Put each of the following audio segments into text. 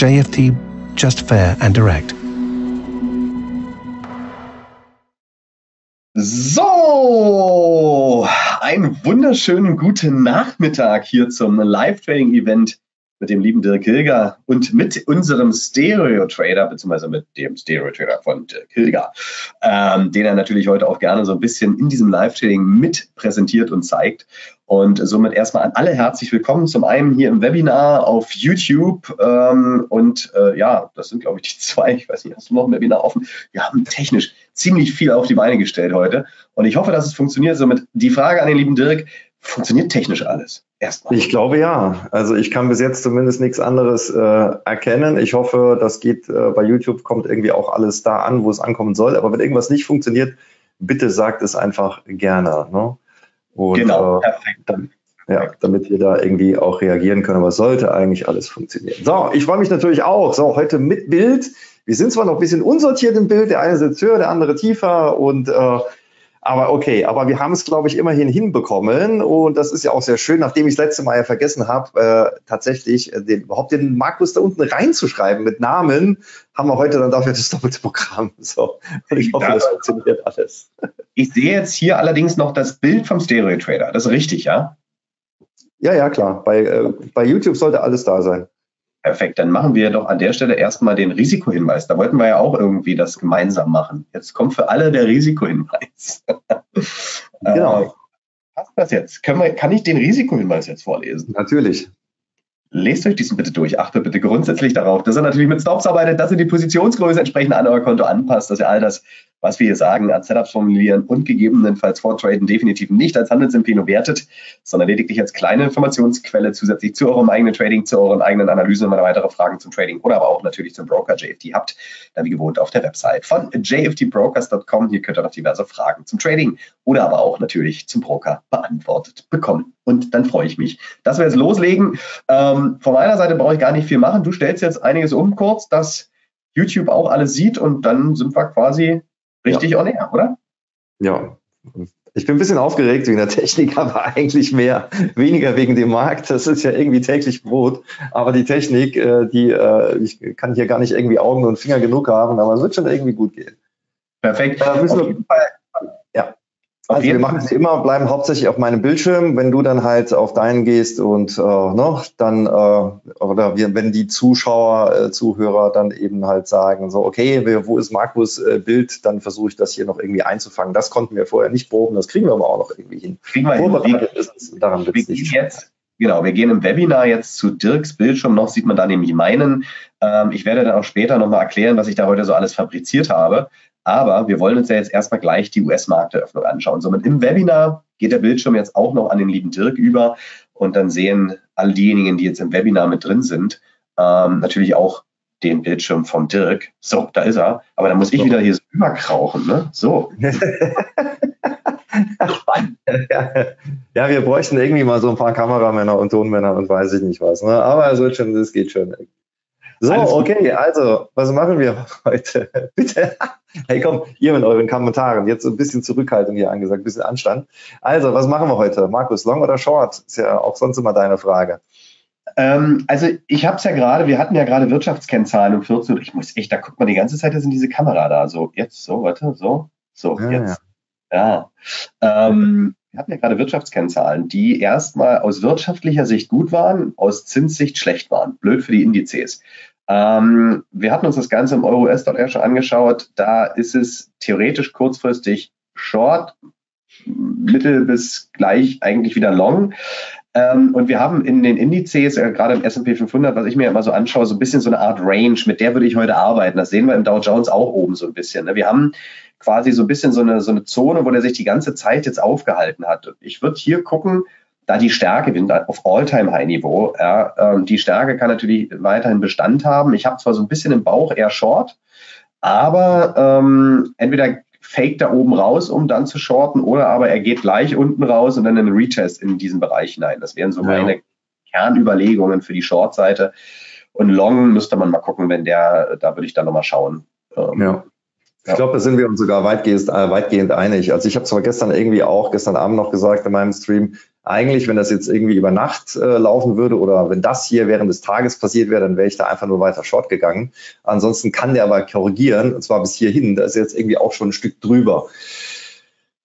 JFT, just fair and direct. So, einen wunderschönen guten Nachmittag hier zum Live-Trading-Event mit dem lieben Dirk Hilger und mit unserem Stereo-Trader, beziehungsweise mit dem Stereo-Trader von Dirk Hilger, ähm, den er natürlich heute auch gerne so ein bisschen in diesem Live-Trading mit präsentiert und zeigt. Und somit erstmal an alle herzlich willkommen. Zum einen hier im Webinar auf YouTube. Ähm, und äh, ja, das sind, glaube ich, die zwei. Ich weiß nicht, hast du noch ein Webinar offen? Wir haben technisch ziemlich viel auf die Beine gestellt heute. Und ich hoffe, dass es funktioniert. Somit die Frage an den lieben Dirk. Funktioniert technisch alles? Erstmal. Ich glaube ja. Also ich kann bis jetzt zumindest nichts anderes äh, erkennen. Ich hoffe, das geht äh, bei YouTube, kommt irgendwie auch alles da an, wo es ankommen soll. Aber wenn irgendwas nicht funktioniert, bitte sagt es einfach gerne. Ne? Und, genau, äh, perfekt. Dann, ja, damit wir da irgendwie auch reagieren können. Aber sollte eigentlich alles funktionieren. So, ich freue mich natürlich auch. So, heute mit Bild. Wir sind zwar noch ein bisschen unsortiert im Bild. Der eine sitzt höher, der andere tiefer. Und äh, aber okay, aber wir haben es, glaube ich, immerhin hinbekommen. Und das ist ja auch sehr schön, nachdem ich das letzte Mal ja vergessen habe, äh, tatsächlich äh, den, überhaupt den Markus da unten reinzuschreiben mit Namen, haben wir heute dann dafür das doppelte Programm. So. Und ich hoffe, das funktioniert alles. Ich sehe jetzt hier allerdings noch das Bild vom Stereo Trader. Das ist richtig, ja? Ja, ja, klar. Bei, äh, bei YouTube sollte alles da sein. Perfekt, dann machen wir doch an der Stelle erstmal den Risikohinweis. Da wollten wir ja auch irgendwie das gemeinsam machen. Jetzt kommt für alle der Risikohinweis. genau. Äh, passt das jetzt? Wir, kann ich den Risikohinweis jetzt vorlesen? Natürlich. Lest euch diesen bitte durch. Achtet bitte grundsätzlich darauf, dass ihr natürlich mit Stops arbeitet, dass ihr die Positionsgröße entsprechend an euer Konto anpasst, dass ihr all das, was wir hier sagen, als Setups formulieren und gegebenenfalls vortraden, definitiv nicht als Handelsempfehlung wertet, sondern lediglich als kleine Informationsquelle zusätzlich zu eurem eigenen Trading, zu euren eigenen Analysen und weitere Fragen zum Trading oder aber auch natürlich zum Broker JFT habt, dann wie gewohnt auf der Website von jftbrokers.com. Hier könnt ihr noch diverse Fragen zum Trading oder aber auch natürlich zum Broker beantwortet bekommen. Und dann freue ich mich, dass wir jetzt loslegen. Ähm, von meiner Seite brauche ich gar nicht viel machen. Du stellst jetzt einiges um kurz, dass YouTube auch alles sieht und dann sind wir quasi richtig ja. on air, oder? Ja. Ich bin ein bisschen aufgeregt wegen der Technik, aber eigentlich mehr, weniger wegen dem Markt. Das ist ja irgendwie täglich Brot. Aber die Technik, äh, die, äh, ich kann hier gar nicht irgendwie Augen und Finger genug haben, aber es wird schon irgendwie gut gehen. Perfekt. Da müssen wir, ja. Also wir machen es immer, bleiben hauptsächlich auf meinem Bildschirm. Wenn du dann halt auf deinen gehst und äh, ne, dann äh, oder wir, wenn die Zuschauer, äh, Zuhörer dann eben halt sagen, so okay, wo ist Markus äh, Bild, dann versuche ich das hier noch irgendwie einzufangen. Das konnten wir vorher nicht proben, das kriegen wir aber auch noch irgendwie hin. Kriegen wir hin. Ist, daran wir gehen jetzt, genau, wir gehen im Webinar jetzt zu Dirks Bildschirm. Noch sieht man da nämlich meinen. Ähm, ich werde dann auch später nochmal erklären, was ich da heute so alles fabriziert habe. Aber wir wollen uns ja jetzt erstmal gleich die US-Markteröffnung anschauen. Somit im Webinar geht der Bildschirm jetzt auch noch an den lieben Dirk über und dann sehen all diejenigen, die jetzt im Webinar mit drin sind, ähm, natürlich auch den Bildschirm vom Dirk. So, da ist er. Aber dann muss ich wieder hier so überkrauchen, ne? So. ja, wir bräuchten irgendwie mal so ein paar Kameramänner und Tonmänner und weiß ich nicht was. Ne? Aber es wird schon, das geht schon. So, okay, also, was machen wir heute? Bitte. Hey, komm, ihr mit euren Kommentaren. Jetzt ein bisschen Zurückhaltung hier angesagt, ein bisschen Anstand. Also, was machen wir heute? Markus, Long oder Short? Ist ja auch sonst immer deine Frage. Ähm, also, ich habe es ja gerade, wir hatten ja gerade Wirtschaftskennzahlen um 14 Uhr. Ich muss echt, da guckt man die ganze Zeit, da sind diese Kamera da. So, jetzt, so, warte, so, so, ja, jetzt. Ja. ja. Ähm, wir hatten ja gerade Wirtschaftskennzahlen, die erstmal aus wirtschaftlicher Sicht gut waren, aus Zinssicht schlecht waren. Blöd für die Indizes. Ähm, wir hatten uns das Ganze im Euro-US-Dollar schon angeschaut. Da ist es theoretisch kurzfristig short, mittel bis gleich eigentlich wieder long. Ähm, und wir haben in den Indizes, äh, gerade im S&P 500, was ich mir immer so anschaue, so ein bisschen so eine Art Range, mit der würde ich heute arbeiten. Das sehen wir im Dow Jones auch oben so ein bisschen. Ne? Wir haben quasi so ein bisschen so eine, so eine Zone, wo der sich die ganze Zeit jetzt aufgehalten hat. Ich würde hier gucken, da die Stärke, sind auf All-Time-High-Niveau. Ja, ähm, die Stärke kann natürlich weiterhin Bestand haben. Ich habe zwar so ein bisschen im Bauch eher Short, aber ähm, entweder fake da oben raus, um dann zu shorten, oder aber er geht gleich unten raus und dann in einen Retest in diesen Bereich hinein. Das wären so meine ja. Kernüberlegungen für die Short-Seite. Und Long müsste man mal gucken, wenn der, da würde ich dann nochmal schauen. Ähm, ja. Ich glaube, da sind wir uns sogar weitgehend, äh, weitgehend einig. Also ich habe zwar gestern irgendwie auch, gestern Abend noch gesagt in meinem Stream, eigentlich, wenn das jetzt irgendwie über Nacht äh, laufen würde oder wenn das hier während des Tages passiert wäre, dann wäre ich da einfach nur weiter short gegangen. Ansonsten kann der aber korrigieren, und zwar bis hierhin. Da ist jetzt irgendwie auch schon ein Stück drüber.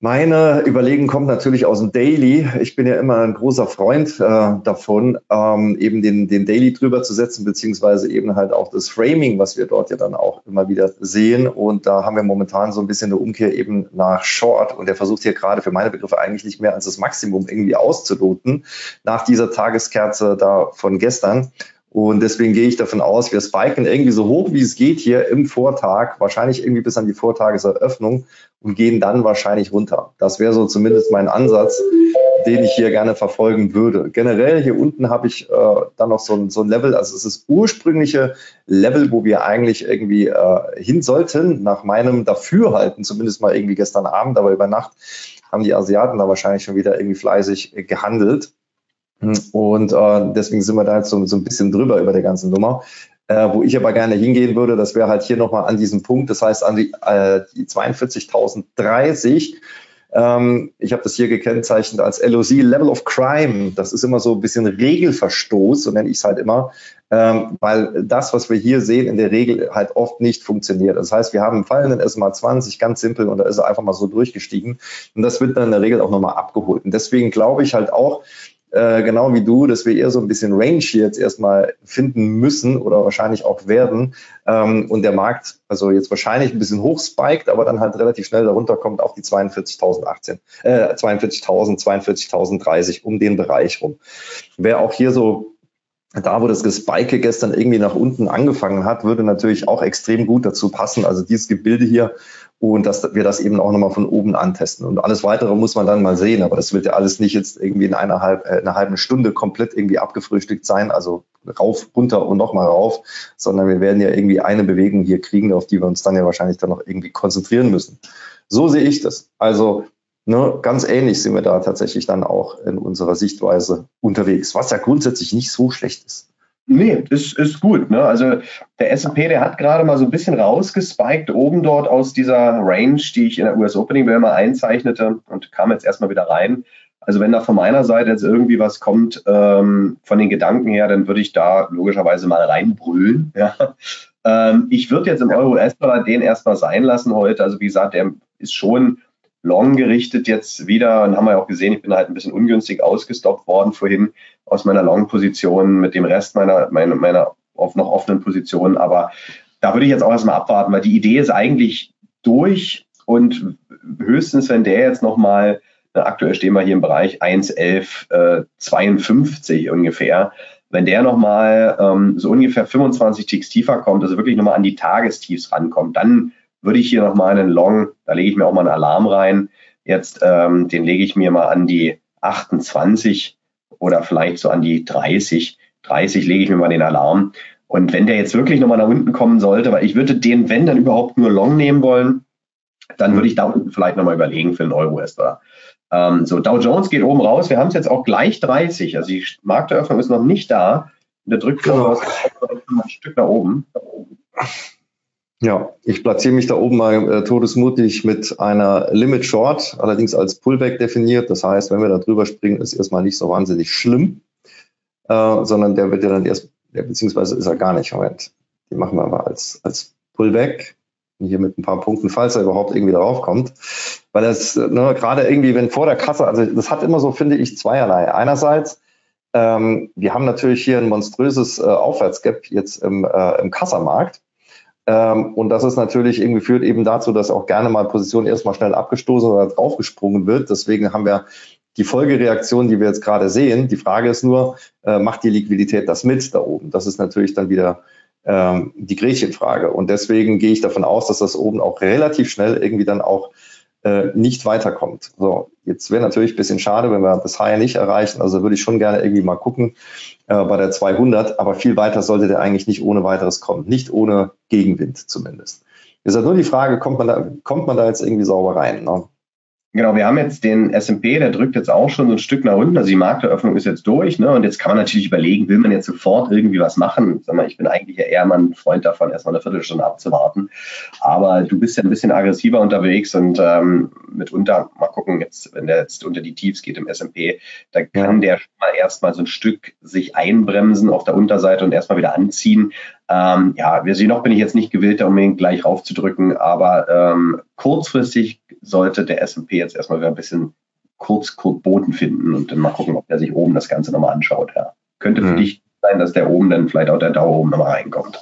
Meine Überlegung kommt natürlich aus dem Daily. Ich bin ja immer ein großer Freund äh, davon, ähm, eben den, den Daily drüber zu setzen, beziehungsweise eben halt auch das Framing, was wir dort ja dann auch immer wieder sehen. Und da haben wir momentan so ein bisschen eine Umkehr eben nach Short. Und der versucht hier gerade für meine Begriffe eigentlich nicht mehr als das Maximum irgendwie auszuloten nach dieser Tageskerze da von gestern. Und deswegen gehe ich davon aus, wir spiken irgendwie so hoch, wie es geht hier im Vortag, wahrscheinlich irgendwie bis an die Vortageseröffnung und gehen dann wahrscheinlich runter. Das wäre so zumindest mein Ansatz, den ich hier gerne verfolgen würde. Generell hier unten habe ich äh, dann noch so ein, so ein Level, also es ist das ursprüngliche Level, wo wir eigentlich irgendwie äh, hin sollten, nach meinem Dafürhalten, zumindest mal irgendwie gestern Abend, aber über Nacht haben die Asiaten da wahrscheinlich schon wieder irgendwie fleißig gehandelt. Und äh, deswegen sind wir da jetzt so, so ein bisschen drüber über der ganzen Nummer. Äh, wo ich aber gerne hingehen würde, das wäre halt hier nochmal an diesem Punkt, das heißt an die, äh, die 42.030. Ähm, ich habe das hier gekennzeichnet als LOC, Level of Crime. Das ist immer so ein bisschen Regelverstoß, so nenne ich es halt immer, ähm, weil das, was wir hier sehen, in der Regel halt oft nicht funktioniert. Das heißt, wir haben einen fallenden SMA 20, ganz simpel, und da ist er einfach mal so durchgestiegen. Und das wird dann in der Regel auch nochmal abgeholt. Und deswegen glaube ich halt auch, äh, genau wie du, dass wir eher so ein bisschen Range hier jetzt erstmal finden müssen oder wahrscheinlich auch werden. Ähm, und der Markt, also jetzt wahrscheinlich ein bisschen hoch spiked, aber dann halt relativ schnell darunter kommt auf die 42.018, äh, 42.000, 42.030 um den Bereich rum. Wer auch hier so da, wo das Gespike gestern irgendwie nach unten angefangen hat, würde natürlich auch extrem gut dazu passen. Also dieses Gebilde hier und dass wir das eben auch nochmal von oben antesten. Und alles weitere muss man dann mal sehen, aber das wird ja alles nicht jetzt irgendwie in einer, halb, äh, einer halben Stunde komplett irgendwie abgefrühstückt sein, also rauf, runter und nochmal rauf, sondern wir werden ja irgendwie eine Bewegung hier kriegen, auf die wir uns dann ja wahrscheinlich dann noch irgendwie konzentrieren müssen. So sehe ich das. Also ne, ganz ähnlich sind wir da tatsächlich dann auch in unserer Sichtweise unterwegs, was ja grundsätzlich nicht so schlecht ist. Nee, ist, ist gut. Ne? Also der S&P, der hat gerade mal so ein bisschen rausgespiked oben dort aus dieser Range, die ich in der US Opening mal einzeichnete und kam jetzt erstmal wieder rein. Also wenn da von meiner Seite jetzt irgendwie was kommt ähm, von den Gedanken her, dann würde ich da logischerweise mal reinbrüllen. Ja. Ähm, ich würde jetzt im Euro-US-Dollar den erstmal sein lassen heute. Also wie gesagt, der ist schon long gerichtet jetzt wieder. Und haben wir ja auch gesehen, ich bin halt ein bisschen ungünstig ausgestoppt worden vorhin aus meiner Long-Position mit dem Rest meiner, meiner, meiner noch offenen Position. Aber da würde ich jetzt auch erstmal abwarten, weil die Idee ist eigentlich durch und höchstens, wenn der jetzt nochmal, aktuell stehen wir hier im Bereich 1,1152 äh, ungefähr, wenn der nochmal ähm, so ungefähr 25 Ticks tiefer kommt, also wirklich nochmal an die Tagestiefs rankommt, dann würde ich hier nochmal einen Long, da lege ich mir auch mal einen Alarm rein. Jetzt, ähm, den lege ich mir mal an die 28 oder vielleicht so an die 30. 30 lege ich mir mal den Alarm. Und wenn der jetzt wirklich nochmal nach unten kommen sollte, weil ich würde den, wenn dann überhaupt nur Long nehmen wollen, dann würde ich da unten vielleicht nochmal überlegen für einen Euro US-Dollar. Ähm, so, Dow Jones geht oben raus. Wir haben es jetzt auch gleich 30. Also die Markteröffnung ist noch nicht da. Der drückt genau. ein Stück nach oben. Ja, ich platziere mich da oben mal äh, todesmutig mit einer Limit Short, allerdings als Pullback definiert. Das heißt, wenn wir da drüber springen, ist erstmal nicht so wahnsinnig schlimm, äh, sondern der wird ja dann erst, der, beziehungsweise ist er gar nicht. Moment, die machen wir aber als, als Pullback. Hier mit ein paar Punkten, falls er überhaupt irgendwie darauf kommt. Weil das, ne, gerade irgendwie, wenn vor der Kasse, also das hat immer so, finde ich, zweierlei. Einerseits, ähm, wir haben natürlich hier ein monströses äh, Aufwärtsgap jetzt im, äh, im Kassamarkt. Ähm, und das ist natürlich irgendwie führt eben dazu, dass auch gerne mal Position erstmal schnell abgestoßen oder draufgesprungen wird. Deswegen haben wir die Folgereaktion, die wir jetzt gerade sehen. Die Frage ist nur, äh, macht die Liquidität das mit da oben? Das ist natürlich dann wieder ähm, die Gretchenfrage. Und deswegen gehe ich davon aus, dass das oben auch relativ schnell irgendwie dann auch äh, nicht weiterkommt. So, jetzt wäre natürlich ein bisschen schade, wenn wir das High nicht erreichen. Also würde ich schon gerne irgendwie mal gucken äh, bei der 200, aber viel weiter sollte der eigentlich nicht ohne weiteres kommen. Nicht ohne Gegenwind zumindest. Ist halt nur die Frage, kommt man da, kommt man da jetzt irgendwie sauber rein? Ne? Genau, wir haben jetzt den S&P, der drückt jetzt auch schon so ein Stück nach unten. Also die Markteröffnung ist jetzt durch, ne? Und jetzt kann man natürlich überlegen, will man jetzt sofort irgendwie was machen? Sag mal, ich bin eigentlich eher mal ein Freund davon, erstmal eine Viertelstunde abzuwarten. Aber du bist ja ein bisschen aggressiver unterwegs und ähm, mitunter, mal gucken, jetzt, wenn der jetzt unter die Tiefs geht im S&P, da kann der schon mal erstmal so ein Stück sich einbremsen auf der Unterseite und erstmal wieder anziehen. Ähm, ja, wie Sie noch bin ich jetzt nicht gewillt, da unbedingt gleich raufzudrücken, aber ähm, kurzfristig sollte der S&P jetzt erstmal wieder ein bisschen kurz, kurz Boden finden und dann mal gucken, ob der sich oben das Ganze nochmal anschaut. Ja. Könnte für mhm. dich sein, dass der oben dann vielleicht auch der Dauer oben nochmal reinkommt.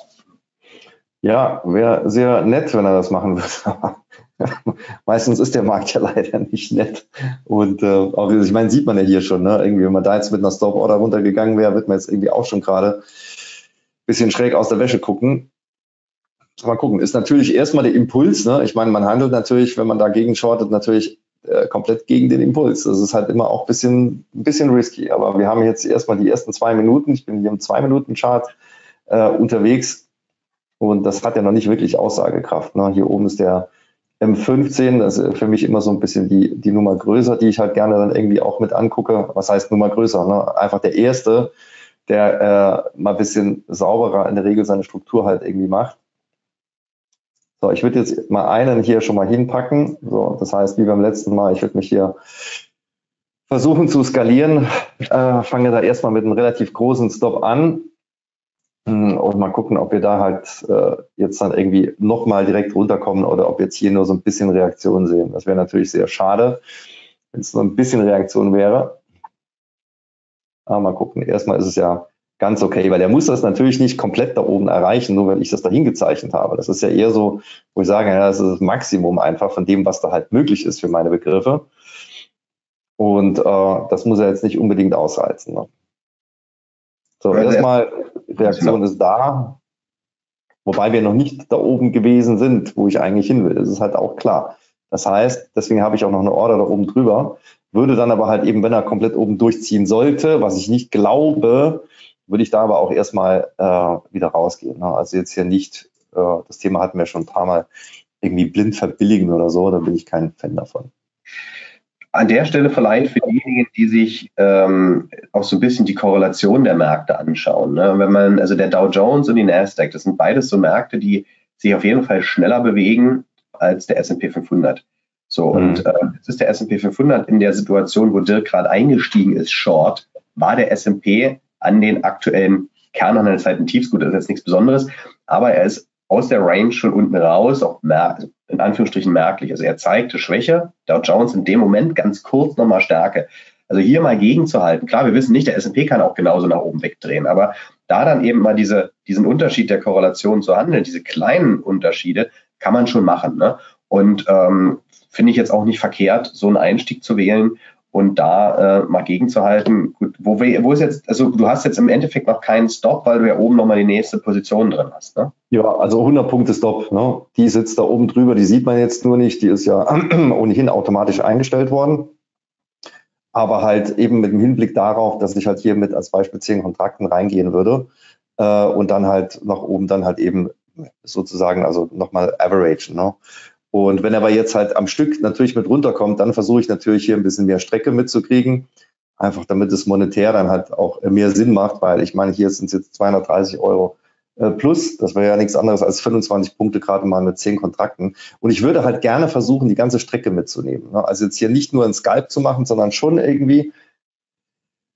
Ja, wäre sehr nett, wenn er das machen würde. Meistens ist der Markt ja leider nicht nett. Und äh, auch, ich meine, sieht man ja hier schon, ne? Irgendwie, wenn man da jetzt mit einer Stop-Order runtergegangen wäre, wird man jetzt irgendwie auch schon gerade bisschen schräg aus der Wäsche gucken. Mal gucken, ist natürlich erstmal der Impuls. Ne? Ich meine, man handelt natürlich, wenn man dagegen shortet, natürlich äh, komplett gegen den Impuls. Das ist halt immer auch ein bisschen, ein bisschen risky. Aber wir haben jetzt erstmal die ersten zwei Minuten. Ich bin hier im Zwei-Minuten-Chart äh, unterwegs und das hat ja noch nicht wirklich Aussagekraft. Ne? Hier oben ist der M15, das ist für mich immer so ein bisschen die, die Nummer größer, die ich halt gerne dann irgendwie auch mit angucke. Was heißt Nummer größer? Ne? Einfach der erste, der äh, mal ein bisschen sauberer in der Regel seine Struktur halt irgendwie macht. So, ich würde jetzt mal einen hier schon mal hinpacken. So, das heißt, wie beim letzten Mal, ich würde mich hier versuchen zu skalieren. Äh, fange da erstmal mit einem relativ großen Stop an hm, und mal gucken, ob wir da halt äh, jetzt dann irgendwie nochmal direkt runterkommen oder ob jetzt hier nur so ein bisschen Reaktion sehen. Das wäre natürlich sehr schade, wenn es nur ein bisschen Reaktion wäre. Aber mal gucken. Erstmal ist es ja ganz okay, weil der muss das natürlich nicht komplett da oben erreichen, nur wenn ich das dahin gezeichnet habe. Das ist ja eher so, wo ich sage, ja, das ist das Maximum einfach von dem, was da halt möglich ist für meine Begriffe. Und äh, das muss er jetzt nicht unbedingt ausreizen. Ne? So, also erstmal, Reaktion ist da, wobei wir noch nicht da oben gewesen sind, wo ich eigentlich hin will. Das ist halt auch klar. Das heißt, deswegen habe ich auch noch eine Order da oben drüber, würde dann aber halt eben, wenn er komplett oben durchziehen sollte, was ich nicht glaube, würde ich da aber auch erstmal äh, wieder rausgehen. Ne? Also jetzt hier nicht, äh, das Thema hatten wir schon ein paar Mal, irgendwie blind verbilligen oder so, da bin ich kein Fan davon. An der Stelle vielleicht für diejenigen, die sich ähm, auch so ein bisschen die Korrelation der Märkte anschauen. Ne? Wenn man, also der Dow Jones und die Nasdaq, das sind beides so Märkte, die sich auf jeden Fall schneller bewegen als der S&P 500. So, mhm. und äh, jetzt ist der S&P 500 in der Situation, wo Dirk gerade eingestiegen ist, short, war der S&P an den aktuellen Kernhandelszeiten tiefs. Gut, das ist jetzt nichts Besonderes, aber er ist aus der Range schon unten raus, auch in Anführungsstrichen merklich. Also er zeigte Schwäche, Dow Jones in dem Moment ganz kurz nochmal Stärke. Also hier mal gegenzuhalten. Klar, wir wissen nicht, der S&P kann auch genauso nach oben wegdrehen, aber da dann eben mal diese, diesen Unterschied der Korrelation zu handeln, diese kleinen Unterschiede, kann man schon machen. Ne? Und ähm, finde ich jetzt auch nicht verkehrt, so einen Einstieg zu wählen und da äh, mal gegenzuhalten. Gut, wo, wo ist jetzt, also du hast jetzt im Endeffekt noch keinen Stop, weil du ja oben nochmal die nächste Position drin hast, ne? Ja, also 100 Punkte Stop, ne? Die sitzt da oben drüber, die sieht man jetzt nur nicht, die ist ja ohnehin automatisch eingestellt worden. Aber halt eben mit dem Hinblick darauf, dass ich halt hier mit als Beispiel 10 Kontrakten reingehen würde äh, und dann halt nach oben dann halt eben sozusagen, also nochmal average, ne? Und wenn er aber jetzt halt am Stück natürlich mit runterkommt, dann versuche ich natürlich hier ein bisschen mehr Strecke mitzukriegen. Einfach damit es monetär dann halt auch mehr Sinn macht, weil ich meine, hier sind es jetzt 230 Euro äh, plus. Das wäre ja nichts anderes als 25 Punkte gerade mal mit 10 Kontrakten. Und ich würde halt gerne versuchen, die ganze Strecke mitzunehmen. Ne? Also jetzt hier nicht nur ein Skype zu machen, sondern schon irgendwie,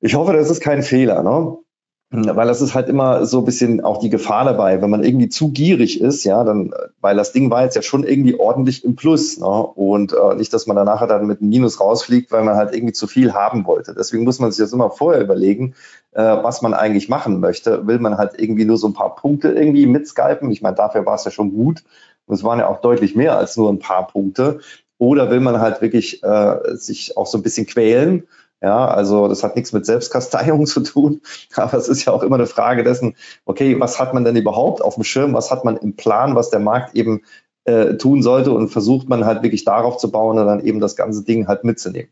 ich hoffe, das ist kein Fehler. Ne? Weil das ist halt immer so ein bisschen auch die Gefahr dabei, wenn man irgendwie zu gierig ist, ja, dann, weil das Ding war jetzt ja schon irgendwie ordentlich im Plus, ne? und äh, nicht, dass man danach dann mit einem Minus rausfliegt, weil man halt irgendwie zu viel haben wollte. Deswegen muss man sich das immer vorher überlegen, äh, was man eigentlich machen möchte. Will man halt irgendwie nur so ein paar Punkte irgendwie mitskypen? Ich meine, dafür war es ja schon gut. Und es waren ja auch deutlich mehr als nur ein paar Punkte. Oder will man halt wirklich äh, sich auch so ein bisschen quälen? Ja, also das hat nichts mit Selbstkasteiung zu tun, aber es ist ja auch immer eine Frage dessen, okay, was hat man denn überhaupt auf dem Schirm, was hat man im Plan, was der Markt eben äh, tun sollte und versucht man halt wirklich darauf zu bauen und dann eben das ganze Ding halt mitzunehmen.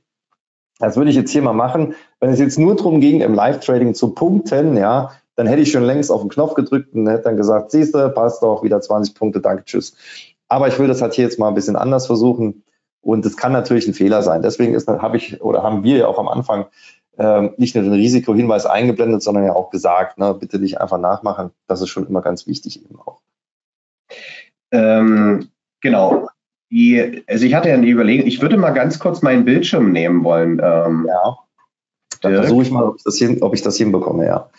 Das würde ich jetzt hier mal machen. Wenn es jetzt nur darum ging, im Live-Trading zu punkten, ja, dann hätte ich schon längst auf den Knopf gedrückt und hätte dann gesagt, siehst du, passt doch, wieder 20 Punkte, danke, tschüss. Aber ich will das halt hier jetzt mal ein bisschen anders versuchen Und es kann natürlich ein Fehler sein. Deswegen habe ich oder haben wir ja auch am Anfang ähm, nicht nur den Risikohinweis eingeblendet, sondern ja auch gesagt, ne, bitte nicht einfach nachmachen. Das ist schon immer ganz wichtig eben auch. Ähm, genau. Die, also ich hatte ja eine Überlegung, ich würde mal ganz kurz meinen Bildschirm nehmen wollen. Ähm, ja. Dann versuche ich mal, ob ich, das hin, ob ich das hinbekomme, ja.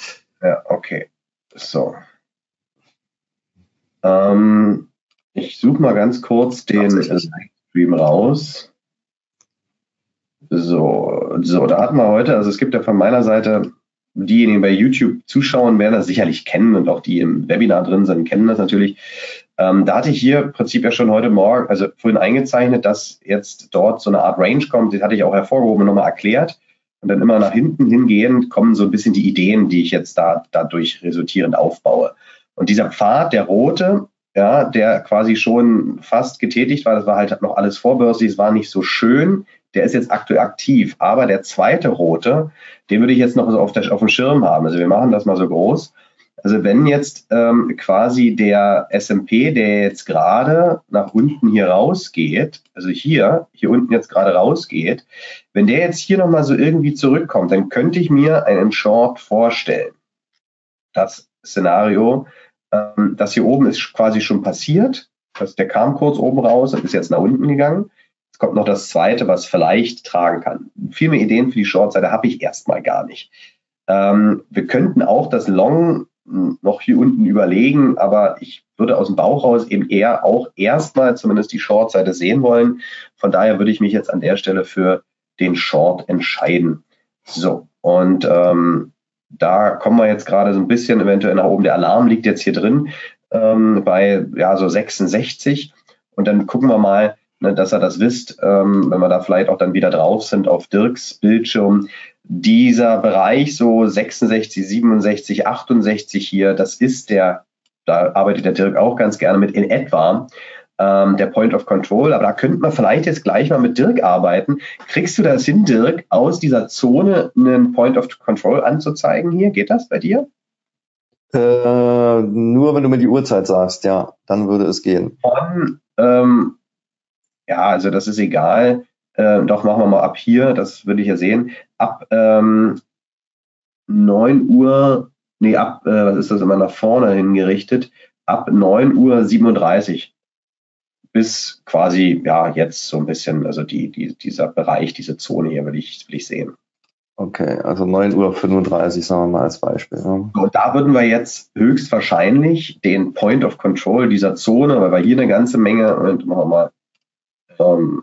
Ja, okay. So. Ähm, ich suche mal ganz kurz den Livestream raus. So, so, da hatten wir heute, also es gibt ja von meiner Seite, diejenigen bei YouTube zuschauen, werden das sicherlich kennen und auch die im Webinar drin sind, kennen das natürlich. Ähm, da hatte ich hier im Prinzip ja schon heute Morgen, also vorhin eingezeichnet, dass jetzt dort so eine Art Range kommt, die hatte ich auch hervorgehoben und nochmal erklärt. Und dann immer nach hinten hingehend kommen so ein bisschen die Ideen, die ich jetzt da dadurch resultierend aufbaue. Und dieser Pfad, der rote, ja, der quasi schon fast getätigt war, das war halt noch alles vorbörslich, es war nicht so schön, der ist jetzt aktuell aktiv. Aber der zweite rote, den würde ich jetzt noch so auf, der, auf dem Schirm haben. Also wir machen das mal so groß. Also wenn jetzt ähm, quasi der SMP, der jetzt gerade nach unten hier rausgeht, also hier, hier unten jetzt gerade rausgeht, wenn der jetzt hier nochmal so irgendwie zurückkommt, dann könnte ich mir einen Short vorstellen. Das Szenario, ähm, das hier oben ist quasi schon passiert. Das, der kam kurz oben raus und ist jetzt nach unten gegangen. Jetzt kommt noch das zweite, was vielleicht tragen kann. Viel mehr Ideen für die Shortseite habe ich erstmal gar nicht. Ähm, wir könnten auch das Long noch hier unten überlegen, aber ich würde aus dem Bauch raus eben eher auch erstmal zumindest die Short-Seite sehen wollen. Von daher würde ich mich jetzt an der Stelle für den Short entscheiden. So, und ähm, da kommen wir jetzt gerade so ein bisschen eventuell nach oben. Der Alarm liegt jetzt hier drin ähm, bei ja so 66. Und dann gucken wir mal, ne, dass ihr das wisst, ähm, wenn wir da vielleicht auch dann wieder drauf sind auf Dirks Bildschirm, dieser Bereich so 66, 67, 68 hier, das ist der, da arbeitet der Dirk auch ganz gerne mit in etwa, ähm, der Point of Control. Aber da könnte man vielleicht jetzt gleich mal mit Dirk arbeiten. Kriegst du das hin, Dirk, aus dieser Zone einen Point of Control anzuzeigen hier? Geht das bei dir? Äh, nur wenn du mir die Uhrzeit sagst, ja, dann würde es gehen. Von, ähm, ja, also das ist egal. Äh, doch, machen wir mal ab hier, das würde ich ja sehen. Ab ähm, 9 Uhr, nee, ab, äh, was ist das immer nach vorne hingerichtet? Ab 9 Uhr 37 bis quasi, ja, jetzt so ein bisschen, also die, die, dieser Bereich, diese Zone hier will ich, will ich sehen. Okay, also 9.35 Uhr, sagen wir mal als Beispiel. Ne? Und da würden wir jetzt höchstwahrscheinlich den Point of Control dieser Zone, weil wir hier eine ganze Menge, und machen wir mal ähm,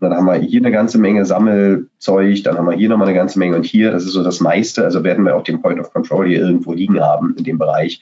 dann haben wir hier eine ganze Menge Sammelzeug, dann haben wir hier nochmal eine ganze Menge und hier, das ist so das meiste. Also werden wir auch den Point of Control hier irgendwo liegen haben in dem Bereich.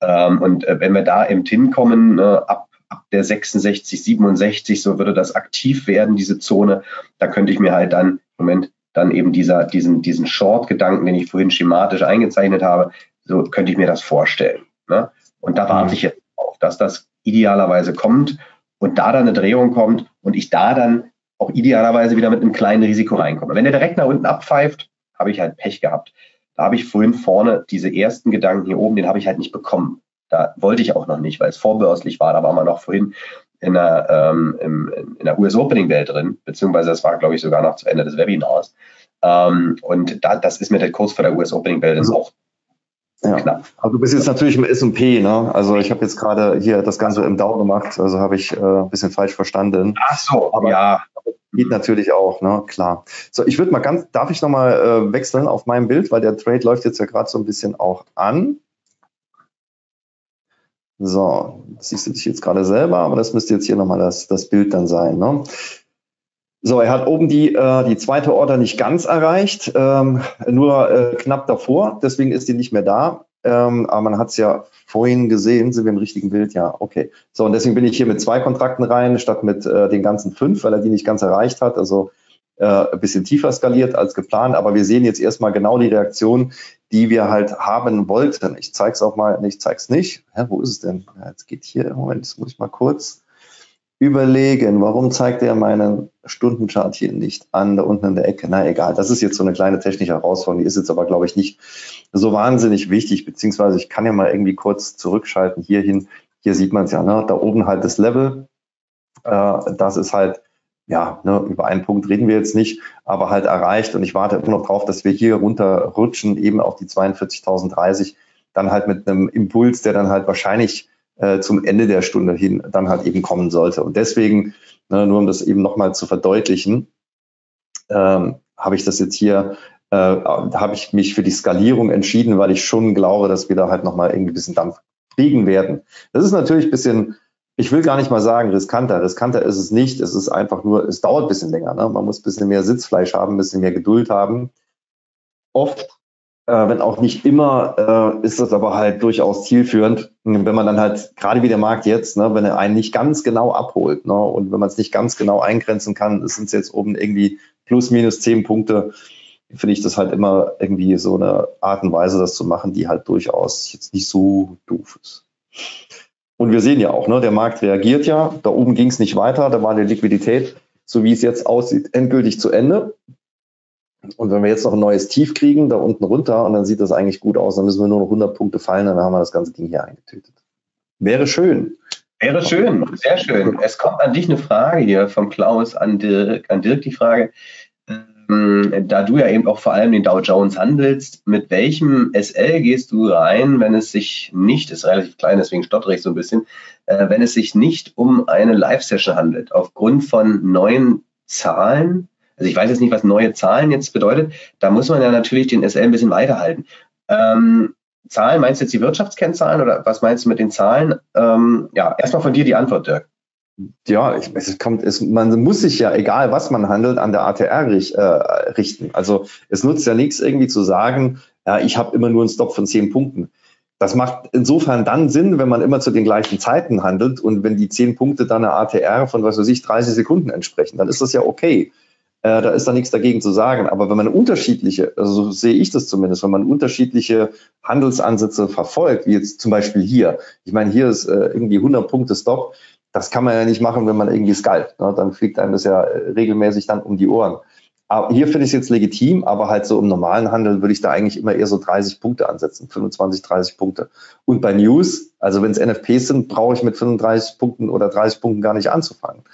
Ähm, und äh, wenn wir da im TIN kommen, äh, ab, ab der 66, 67, so würde das aktiv werden, diese Zone. Da könnte ich mir halt dann, Moment, dann eben dieser, diesen, diesen Short-Gedanken, den ich vorhin schematisch eingezeichnet habe, so könnte ich mir das vorstellen. Ne? Und da warte ich jetzt auf, dass das idealerweise kommt und da dann eine Drehung kommt und ich da dann auch idealerweise wieder mit einem kleinen Risiko reinkomme. Wenn der direkt nach unten abpfeift, habe ich halt Pech gehabt. Da habe ich vorhin vorne diese ersten Gedanken hier oben, den habe ich halt nicht bekommen. Da wollte ich auch noch nicht, weil es vorbörslich war. Da war man noch vorhin in der, ähm, im, in der US Opening Welt drin, beziehungsweise das war, glaube ich, sogar noch zu Ende des Webinars. Ähm, und da, das ist mir der Kurs vor der US Opening Welt also, auch ja. knapp. Aber du bist jetzt natürlich im S&P, ne? Also ich habe jetzt gerade hier das Ganze im Down gemacht, also habe ich äh, ein bisschen falsch verstanden. Ach so, aber ja. Geht natürlich auch, ne? Klar. So, ich würde mal ganz, darf ich nochmal äh, wechseln auf mein Bild, weil der Trade läuft jetzt ja gerade so ein bisschen auch an. So, siehst du dich jetzt gerade selber, aber das müsste jetzt hier nochmal das, das Bild dann sein. Ne? So, er hat oben die, äh, die zweite Order nicht ganz erreicht, ähm, nur äh, knapp davor, deswegen ist die nicht mehr da. Ähm, aber man hat es ja vorhin gesehen, sind wir im richtigen Bild? Ja, okay. So, und deswegen bin ich hier mit zwei Kontrakten rein, statt mit äh, den ganzen fünf, weil er die nicht ganz erreicht hat. Also äh, ein bisschen tiefer skaliert als geplant. Aber wir sehen jetzt erstmal genau die Reaktion, die wir halt haben wollten. Ich zeige es auch mal, ich zeige es nicht. Hä, wo ist es denn? Ja, jetzt geht hier, Moment, das muss ich mal kurz überlegen, warum zeigt er meinen Stundenchart hier nicht an, da unten in der Ecke? Na egal, das ist jetzt so eine kleine technische Herausforderung, die ist jetzt aber, glaube ich, nicht so wahnsinnig wichtig, beziehungsweise ich kann ja mal irgendwie kurz zurückschalten hierhin. Hier sieht man es ja, ne? da oben halt das Level, äh, das ist halt ja, ne, über einen Punkt reden wir jetzt nicht, aber halt erreicht. Und ich warte immer noch drauf, dass wir hier runterrutschen, eben auf die 42.030, dann halt mit einem Impuls, der dann halt wahrscheinlich äh, zum Ende der Stunde hin dann halt eben kommen sollte. Und deswegen, ne, nur um das eben nochmal zu verdeutlichen, ähm, habe ich das jetzt hier, äh, habe ich mich für die Skalierung entschieden, weil ich schon glaube, dass wir da halt nochmal irgendwie ein bisschen Dampf kriegen werden. Das ist natürlich ein bisschen ich will gar nicht mal sagen riskanter. Riskanter ist es nicht. Es ist einfach nur, es dauert ein bisschen länger. Ne? Man muss ein bisschen mehr Sitzfleisch haben, ein bisschen mehr Geduld haben. Oft, äh, wenn auch nicht immer, äh, ist das aber halt durchaus zielführend, wenn man dann halt, gerade wie der Markt jetzt, ne, wenn er einen nicht ganz genau abholt ne, und wenn man es nicht ganz genau eingrenzen kann, sind es jetzt oben irgendwie plus minus zehn Punkte, finde ich das halt immer irgendwie so eine Art und Weise, das zu machen, die halt durchaus jetzt nicht so doof ist. Und wir sehen ja auch, ne, der Markt reagiert ja. Da oben ging es nicht weiter, da war die Liquidität, so wie es jetzt aussieht, endgültig zu Ende. Und wenn wir jetzt noch ein neues Tief kriegen, da unten runter, und dann sieht das eigentlich gut aus, dann müssen wir nur noch 100 Punkte fallen, dann haben wir das ganze Ding hier eingetötet. Wäre schön. Wäre schön, sehr schön. Es kommt an dich eine Frage hier vom Klaus an Dirk, an Dirk die Frage, da du ja eben auch vor allem den Dow Jones handelst, mit welchem SL gehst du rein, wenn es sich nicht, ist relativ klein, deswegen stottere ich so ein bisschen, äh, wenn es sich nicht um eine Live-Session handelt, aufgrund von neuen Zahlen, also ich weiß jetzt nicht, was neue Zahlen jetzt bedeutet, da muss man ja natürlich den SL ein bisschen weiterhalten. Ähm, Zahlen, meinst du jetzt die Wirtschaftskennzahlen oder was meinst du mit den Zahlen? Ähm, ja, erstmal von dir die Antwort, Dirk ja, ich, es kommt, es, man muss sich ja, egal was man handelt, an der ATR rich, äh, richten. Also es nutzt ja nichts irgendwie zu sagen, ja, ich habe immer nur einen Stop von zehn Punkten. Das macht insofern dann Sinn, wenn man immer zu den gleichen Zeiten handelt und wenn die zehn Punkte dann eine ATR von, was weiß ich, 30 Sekunden entsprechen, dann ist das ja okay. Äh, da ist da nichts dagegen zu sagen. Aber wenn man unterschiedliche, also so sehe ich das zumindest, wenn man unterschiedliche Handelsansätze verfolgt, wie jetzt zum Beispiel hier, ich meine, hier ist äh, irgendwie 100 Punkte Stop, das kann man ja nicht machen, wenn man irgendwie scalpt. Ne? Dann fliegt einem das ja äh, regelmäßig dann um die Ohren. Aber hier finde ich es jetzt legitim, aber halt so im normalen Handel würde ich da eigentlich immer eher so 30 Punkte ansetzen, 25, 30 Punkte. Und bei News, also wenn es NFPs sind, brauche ich mit 35 Punkten oder 30 Punkten gar nicht anzufangen.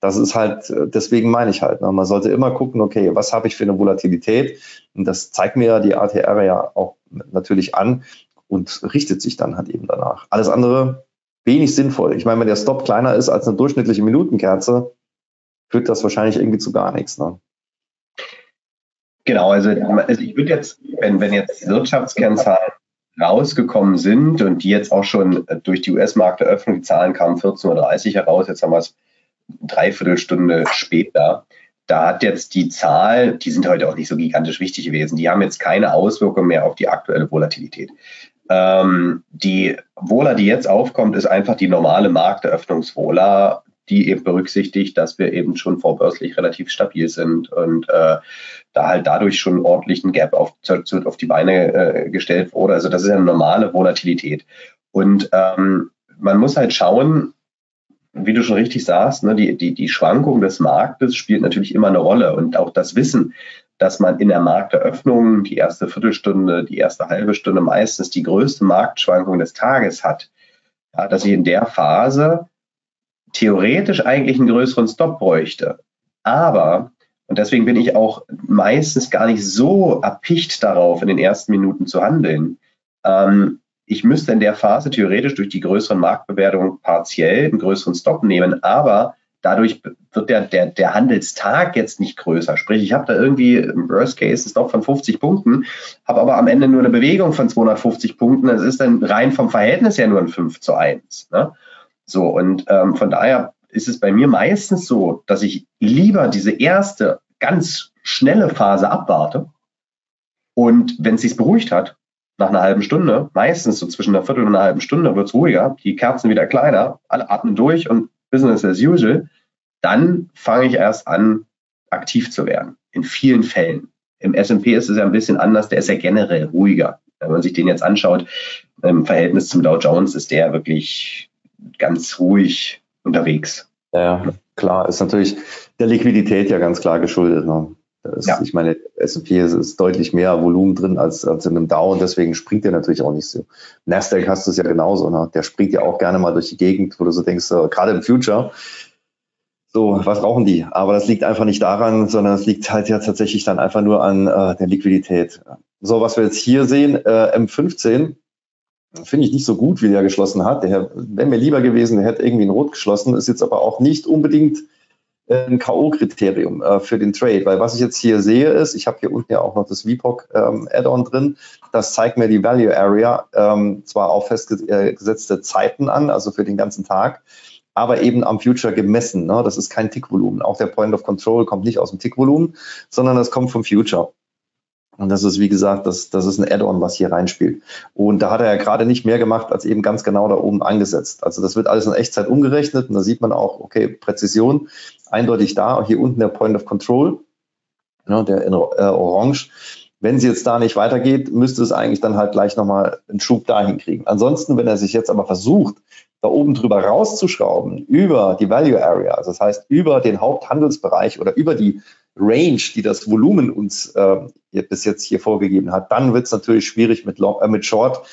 Das ist halt, äh, deswegen meine ich halt, ne? man sollte immer gucken, okay, was habe ich für eine Volatilität? Und das zeigt mir ja die ATR ja auch natürlich an und richtet sich dann halt eben danach. Alles andere wenig sinnvoll. Ich meine, wenn der Stop kleiner ist als eine durchschnittliche Minutenkerze, führt das wahrscheinlich irgendwie zu gar nichts. Ne? Genau, also, also ich würde jetzt, wenn, wenn jetzt Wirtschaftskennzahlen rausgekommen sind und die jetzt auch schon durch die US-Markteröffnung, die Zahlen kamen 14.30 Uhr heraus, jetzt haben wir es dreiviertel Stunde später, da hat jetzt die Zahl, die sind heute auch nicht so gigantisch wichtig gewesen, die haben jetzt keine Auswirkung mehr auf die aktuelle Volatilität. Ähm, die Vola, die jetzt aufkommt, ist einfach die normale Markteröffnungsvola, die eben berücksichtigt, dass wir eben schon vorbörslich relativ stabil sind und äh, da halt dadurch schon ordentlich ein Gap auf, auf die Beine äh, gestellt wurde. Also das ist eine normale Volatilität. Und ähm, man muss halt schauen, wie du schon richtig sagst, ne, die, die, die Schwankung des Marktes spielt natürlich immer eine Rolle und auch das Wissen, dass man in der Markteröffnung die erste Viertelstunde, die erste halbe Stunde meistens die größte Marktschwankung des Tages hat, ja, dass ich in der Phase theoretisch eigentlich einen größeren Stop bräuchte. Aber, und deswegen bin ich auch meistens gar nicht so erpicht darauf, in den ersten Minuten zu handeln. Ähm, ich müsste in der Phase theoretisch durch die größeren Marktbewertungen partiell einen größeren Stop nehmen, aber dadurch wird der, der, der Handelstag jetzt nicht größer. Sprich, ich habe da irgendwie im Worst Case einen Stop von 50 Punkten, habe aber am Ende nur eine Bewegung von 250 Punkten. Das ist dann rein vom Verhältnis her nur ein 5 zu 1. Ne? So, und ähm, von daher ist es bei mir meistens so, dass ich lieber diese erste ganz schnelle Phase abwarte. Und wenn es sich beruhigt hat, nach einer halben Stunde, meistens so zwischen einer Viertel und einer halben Stunde, wird es ruhiger, die Kerzen wieder kleiner, alle atmen durch und Business as usual, dann fange ich erst an, aktiv zu werden. In vielen Fällen. Im S&P ist es ja ein bisschen anders, der ist ja generell ruhiger. Wenn man sich den jetzt anschaut, im Verhältnis zum Dow Jones ist der wirklich ganz ruhig unterwegs. Ja, klar, ist natürlich der Liquidität ja ganz klar geschuldet. Ne? Ist, ja. Ich meine, S&P ist, ist, deutlich mehr Volumen drin als, als in einem Dow und deswegen springt der natürlich auch nicht so. Nasdaq hast du es ja genauso. Ne? Der springt ja auch gerne mal durch die Gegend, wo du so denkst, äh, gerade im Future, So, was brauchen die? Aber das liegt einfach nicht daran, sondern es liegt halt ja tatsächlich dann einfach nur an äh, der Liquidität. So, was wir jetzt hier sehen, äh, M15, finde ich nicht so gut, wie der geschlossen hat. Der wäre mir lieber gewesen, der hätte irgendwie in Rot geschlossen, ist jetzt aber auch nicht unbedingt äh, ein K.O.-Kriterium äh, für den Trade, weil was ich jetzt hier sehe ist, ich habe hier unten ja auch noch das VPOC ähm, drin, das zeigt mir die Value Area ähm, zwar auf festgesetzte Zeiten an, also für den ganzen Tag, aber eben am Future gemessen. Ne? Das ist kein Tickvolumen. Auch der Point of Control kommt nicht aus dem Tickvolumen, sondern das kommt vom Future. Und das ist, wie gesagt, das, das ist ein Add-on, was hier reinspielt. Und da hat er ja gerade nicht mehr gemacht, als eben ganz genau da oben angesetzt. Also das wird alles in Echtzeit umgerechnet und da sieht man auch, okay, Präzision eindeutig da. Hier unten der Point of Control, ne, der in äh, Orange. Wenn sie jetzt da nicht weitergeht, müsste es eigentlich dann halt gleich nochmal einen Schub dahin kriegen. Ansonsten, wenn er sich jetzt aber versucht, da oben drüber rauszuschrauben, über die Value Area, also das heißt über den Haupthandelsbereich oder über die Range, die das Volumen uns äh, bis jetzt hier vorgegeben hat, dann wird es natürlich schwierig mit, Long, äh, mit Short.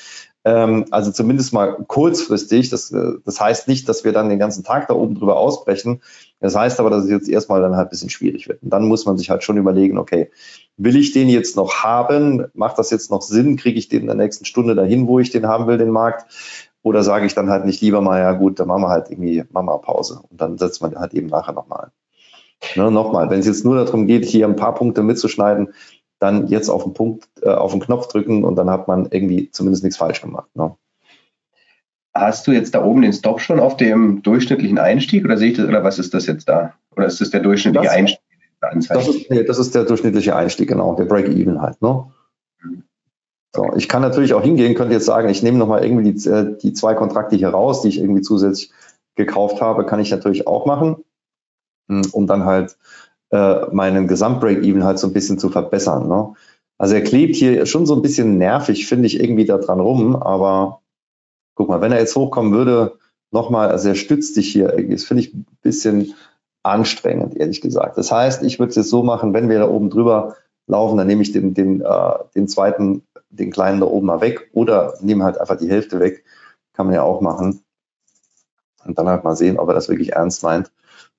Ähm, also zumindest mal kurzfristig. Das, äh, das heißt nicht, dass wir dann den ganzen Tag da oben drüber ausbrechen. Das heißt aber, dass es jetzt erstmal dann halt ein bisschen schwierig wird. Und dann muss man sich halt schon überlegen, okay, will ich den jetzt noch haben? Macht das jetzt noch Sinn? Kriege ich den in der nächsten Stunde dahin, wo ich den haben will, den Markt? Oder sage ich dann halt nicht lieber mal, ja gut, dann machen wir halt irgendwie Mama Pause und dann setzt man halt eben nachher nochmal. Ne, nochmal, wenn es jetzt nur darum geht, hier ein paar Punkte mitzuschneiden, dann jetzt auf den Punkt, äh, auf den Knopf drücken und dann hat man irgendwie zumindest nichts falsch gemacht. Ne? Hast du jetzt da oben den Stop schon auf dem durchschnittlichen Einstieg oder sehe ich das, oder was ist das jetzt da? Oder ist das der durchschnittliche das, Einstieg? Das ist, nee, das ist der durchschnittliche Einstieg, genau, der Break-Even halt. Ne? So, ich kann natürlich auch hingehen, könnte jetzt sagen, ich nehme nochmal irgendwie die, äh, die zwei Kontrakte hier raus, die ich irgendwie zusätzlich gekauft habe, kann ich natürlich auch machen. Hm, um dann halt äh, meinen Gesamtbreak-Even halt so ein bisschen zu verbessern. Ne? Also er klebt hier schon so ein bisschen nervig, finde ich, irgendwie da dran rum, aber guck mal, wenn er jetzt hochkommen würde, nochmal, also er stützt dich hier irgendwie, das finde ich ein bisschen anstrengend, ehrlich gesagt. Das heißt, ich würde es jetzt so machen, wenn wir da oben drüber laufen, dann nehme ich den, den, äh, den zweiten, den kleinen da oben mal weg oder nehme halt einfach die Hälfte weg. Kann man ja auch machen. Und dann halt mal sehen, ob er das wirklich ernst meint.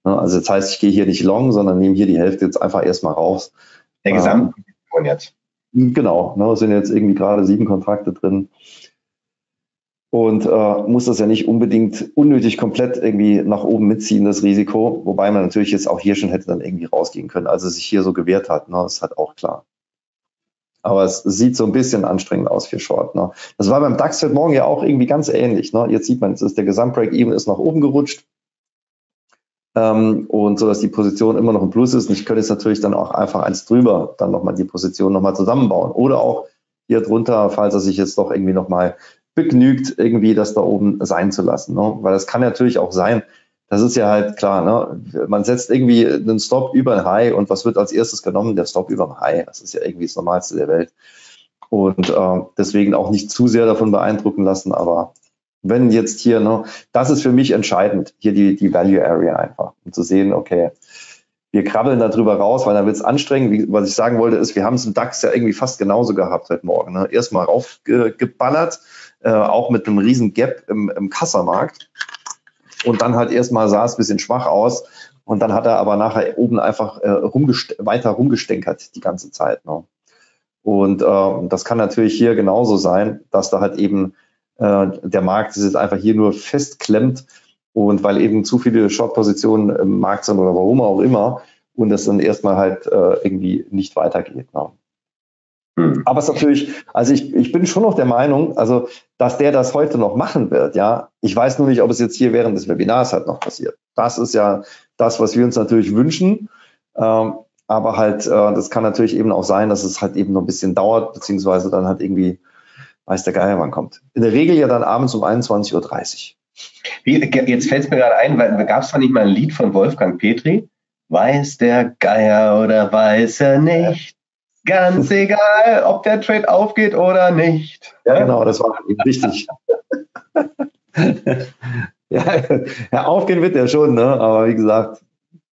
Ne, also das heißt, ich gehe hier nicht long, sondern nehme hier die Hälfte jetzt einfach erstmal raus. Der Gesamtposition ähm, jetzt. Genau, ne, sind jetzt irgendwie gerade sieben Kontrakte drin. Und äh, muss das ja nicht unbedingt unnötig komplett irgendwie nach oben mitziehen, das Risiko. Wobei man natürlich jetzt auch hier schon hätte dann irgendwie rausgehen können, als es sich hier so gewehrt hat. Ne, ist halt auch klar. Aber es sieht so ein bisschen anstrengend aus für Short. Ne? Das war beim DAX heute Morgen ja auch irgendwie ganz ähnlich. Ne? Jetzt sieht man, jetzt ist der Gesamtbreak-Even ist nach oben gerutscht ähm, und so, dass die Position immer noch ein Plus ist. Und ich könnte jetzt natürlich dann auch einfach eins drüber dann nochmal die Position nochmal zusammenbauen. Oder auch hier drunter, falls er sich jetzt doch irgendwie nochmal begnügt, irgendwie das da oben sein zu lassen. Ne? Weil das kann natürlich auch sein, das ist ja halt klar, ne? man setzt irgendwie einen Stop über ein High und was wird als erstes genommen? Der Stop über ein High. Das ist ja irgendwie das Normalste der Welt. Und äh, deswegen auch nicht zu sehr davon beeindrucken lassen, aber wenn jetzt hier, ne, das ist für mich entscheidend, hier die, die Value Area einfach, um zu sehen, okay, wir krabbeln da drüber raus, weil dann wird es anstrengend. Wie, was ich sagen wollte, ist, wir haben es im DAX ja irgendwie fast genauso gehabt heute Morgen. Ne? Erstmal raufgeballert, äh, auch mit einem riesen Gap im, im Kassamarkt. Und dann halt erstmal sah es ein bisschen schwach aus. Und dann hat er aber nachher oben einfach äh, rumgest weiter rumgestänkert die ganze Zeit. Ne? Und äh, das kann natürlich hier genauso sein, dass da halt eben äh, der Markt ist jetzt einfach hier nur festklemmt und weil eben zu viele Short-Positionen im Markt sind oder warum auch immer und das dann erstmal halt äh, irgendwie nicht weitergeht. Ne? Hm. Aber es ist natürlich, also ich, ich bin schon noch der Meinung, also dass der das heute noch machen wird, ja. Ich weiß nur nicht, ob es jetzt hier während des Webinars halt noch passiert. Das ist ja das, was wir uns natürlich wünschen. Ähm, aber halt, äh, das kann natürlich eben auch sein, dass es halt eben noch ein bisschen dauert, beziehungsweise dann halt irgendwie weiß der Geier, wann kommt. In der Regel ja dann abends um 21.30 Uhr. Wie, jetzt fällt es mir gerade ein, weil gab es da nicht mal ein Lied von Wolfgang Petri? Weiß der Geier oder weiß er nicht? Ganz egal, ob der Trade aufgeht oder nicht. Ja, genau, das war richtig. ja, ja, aufgehen wird der schon, ne? aber wie gesagt,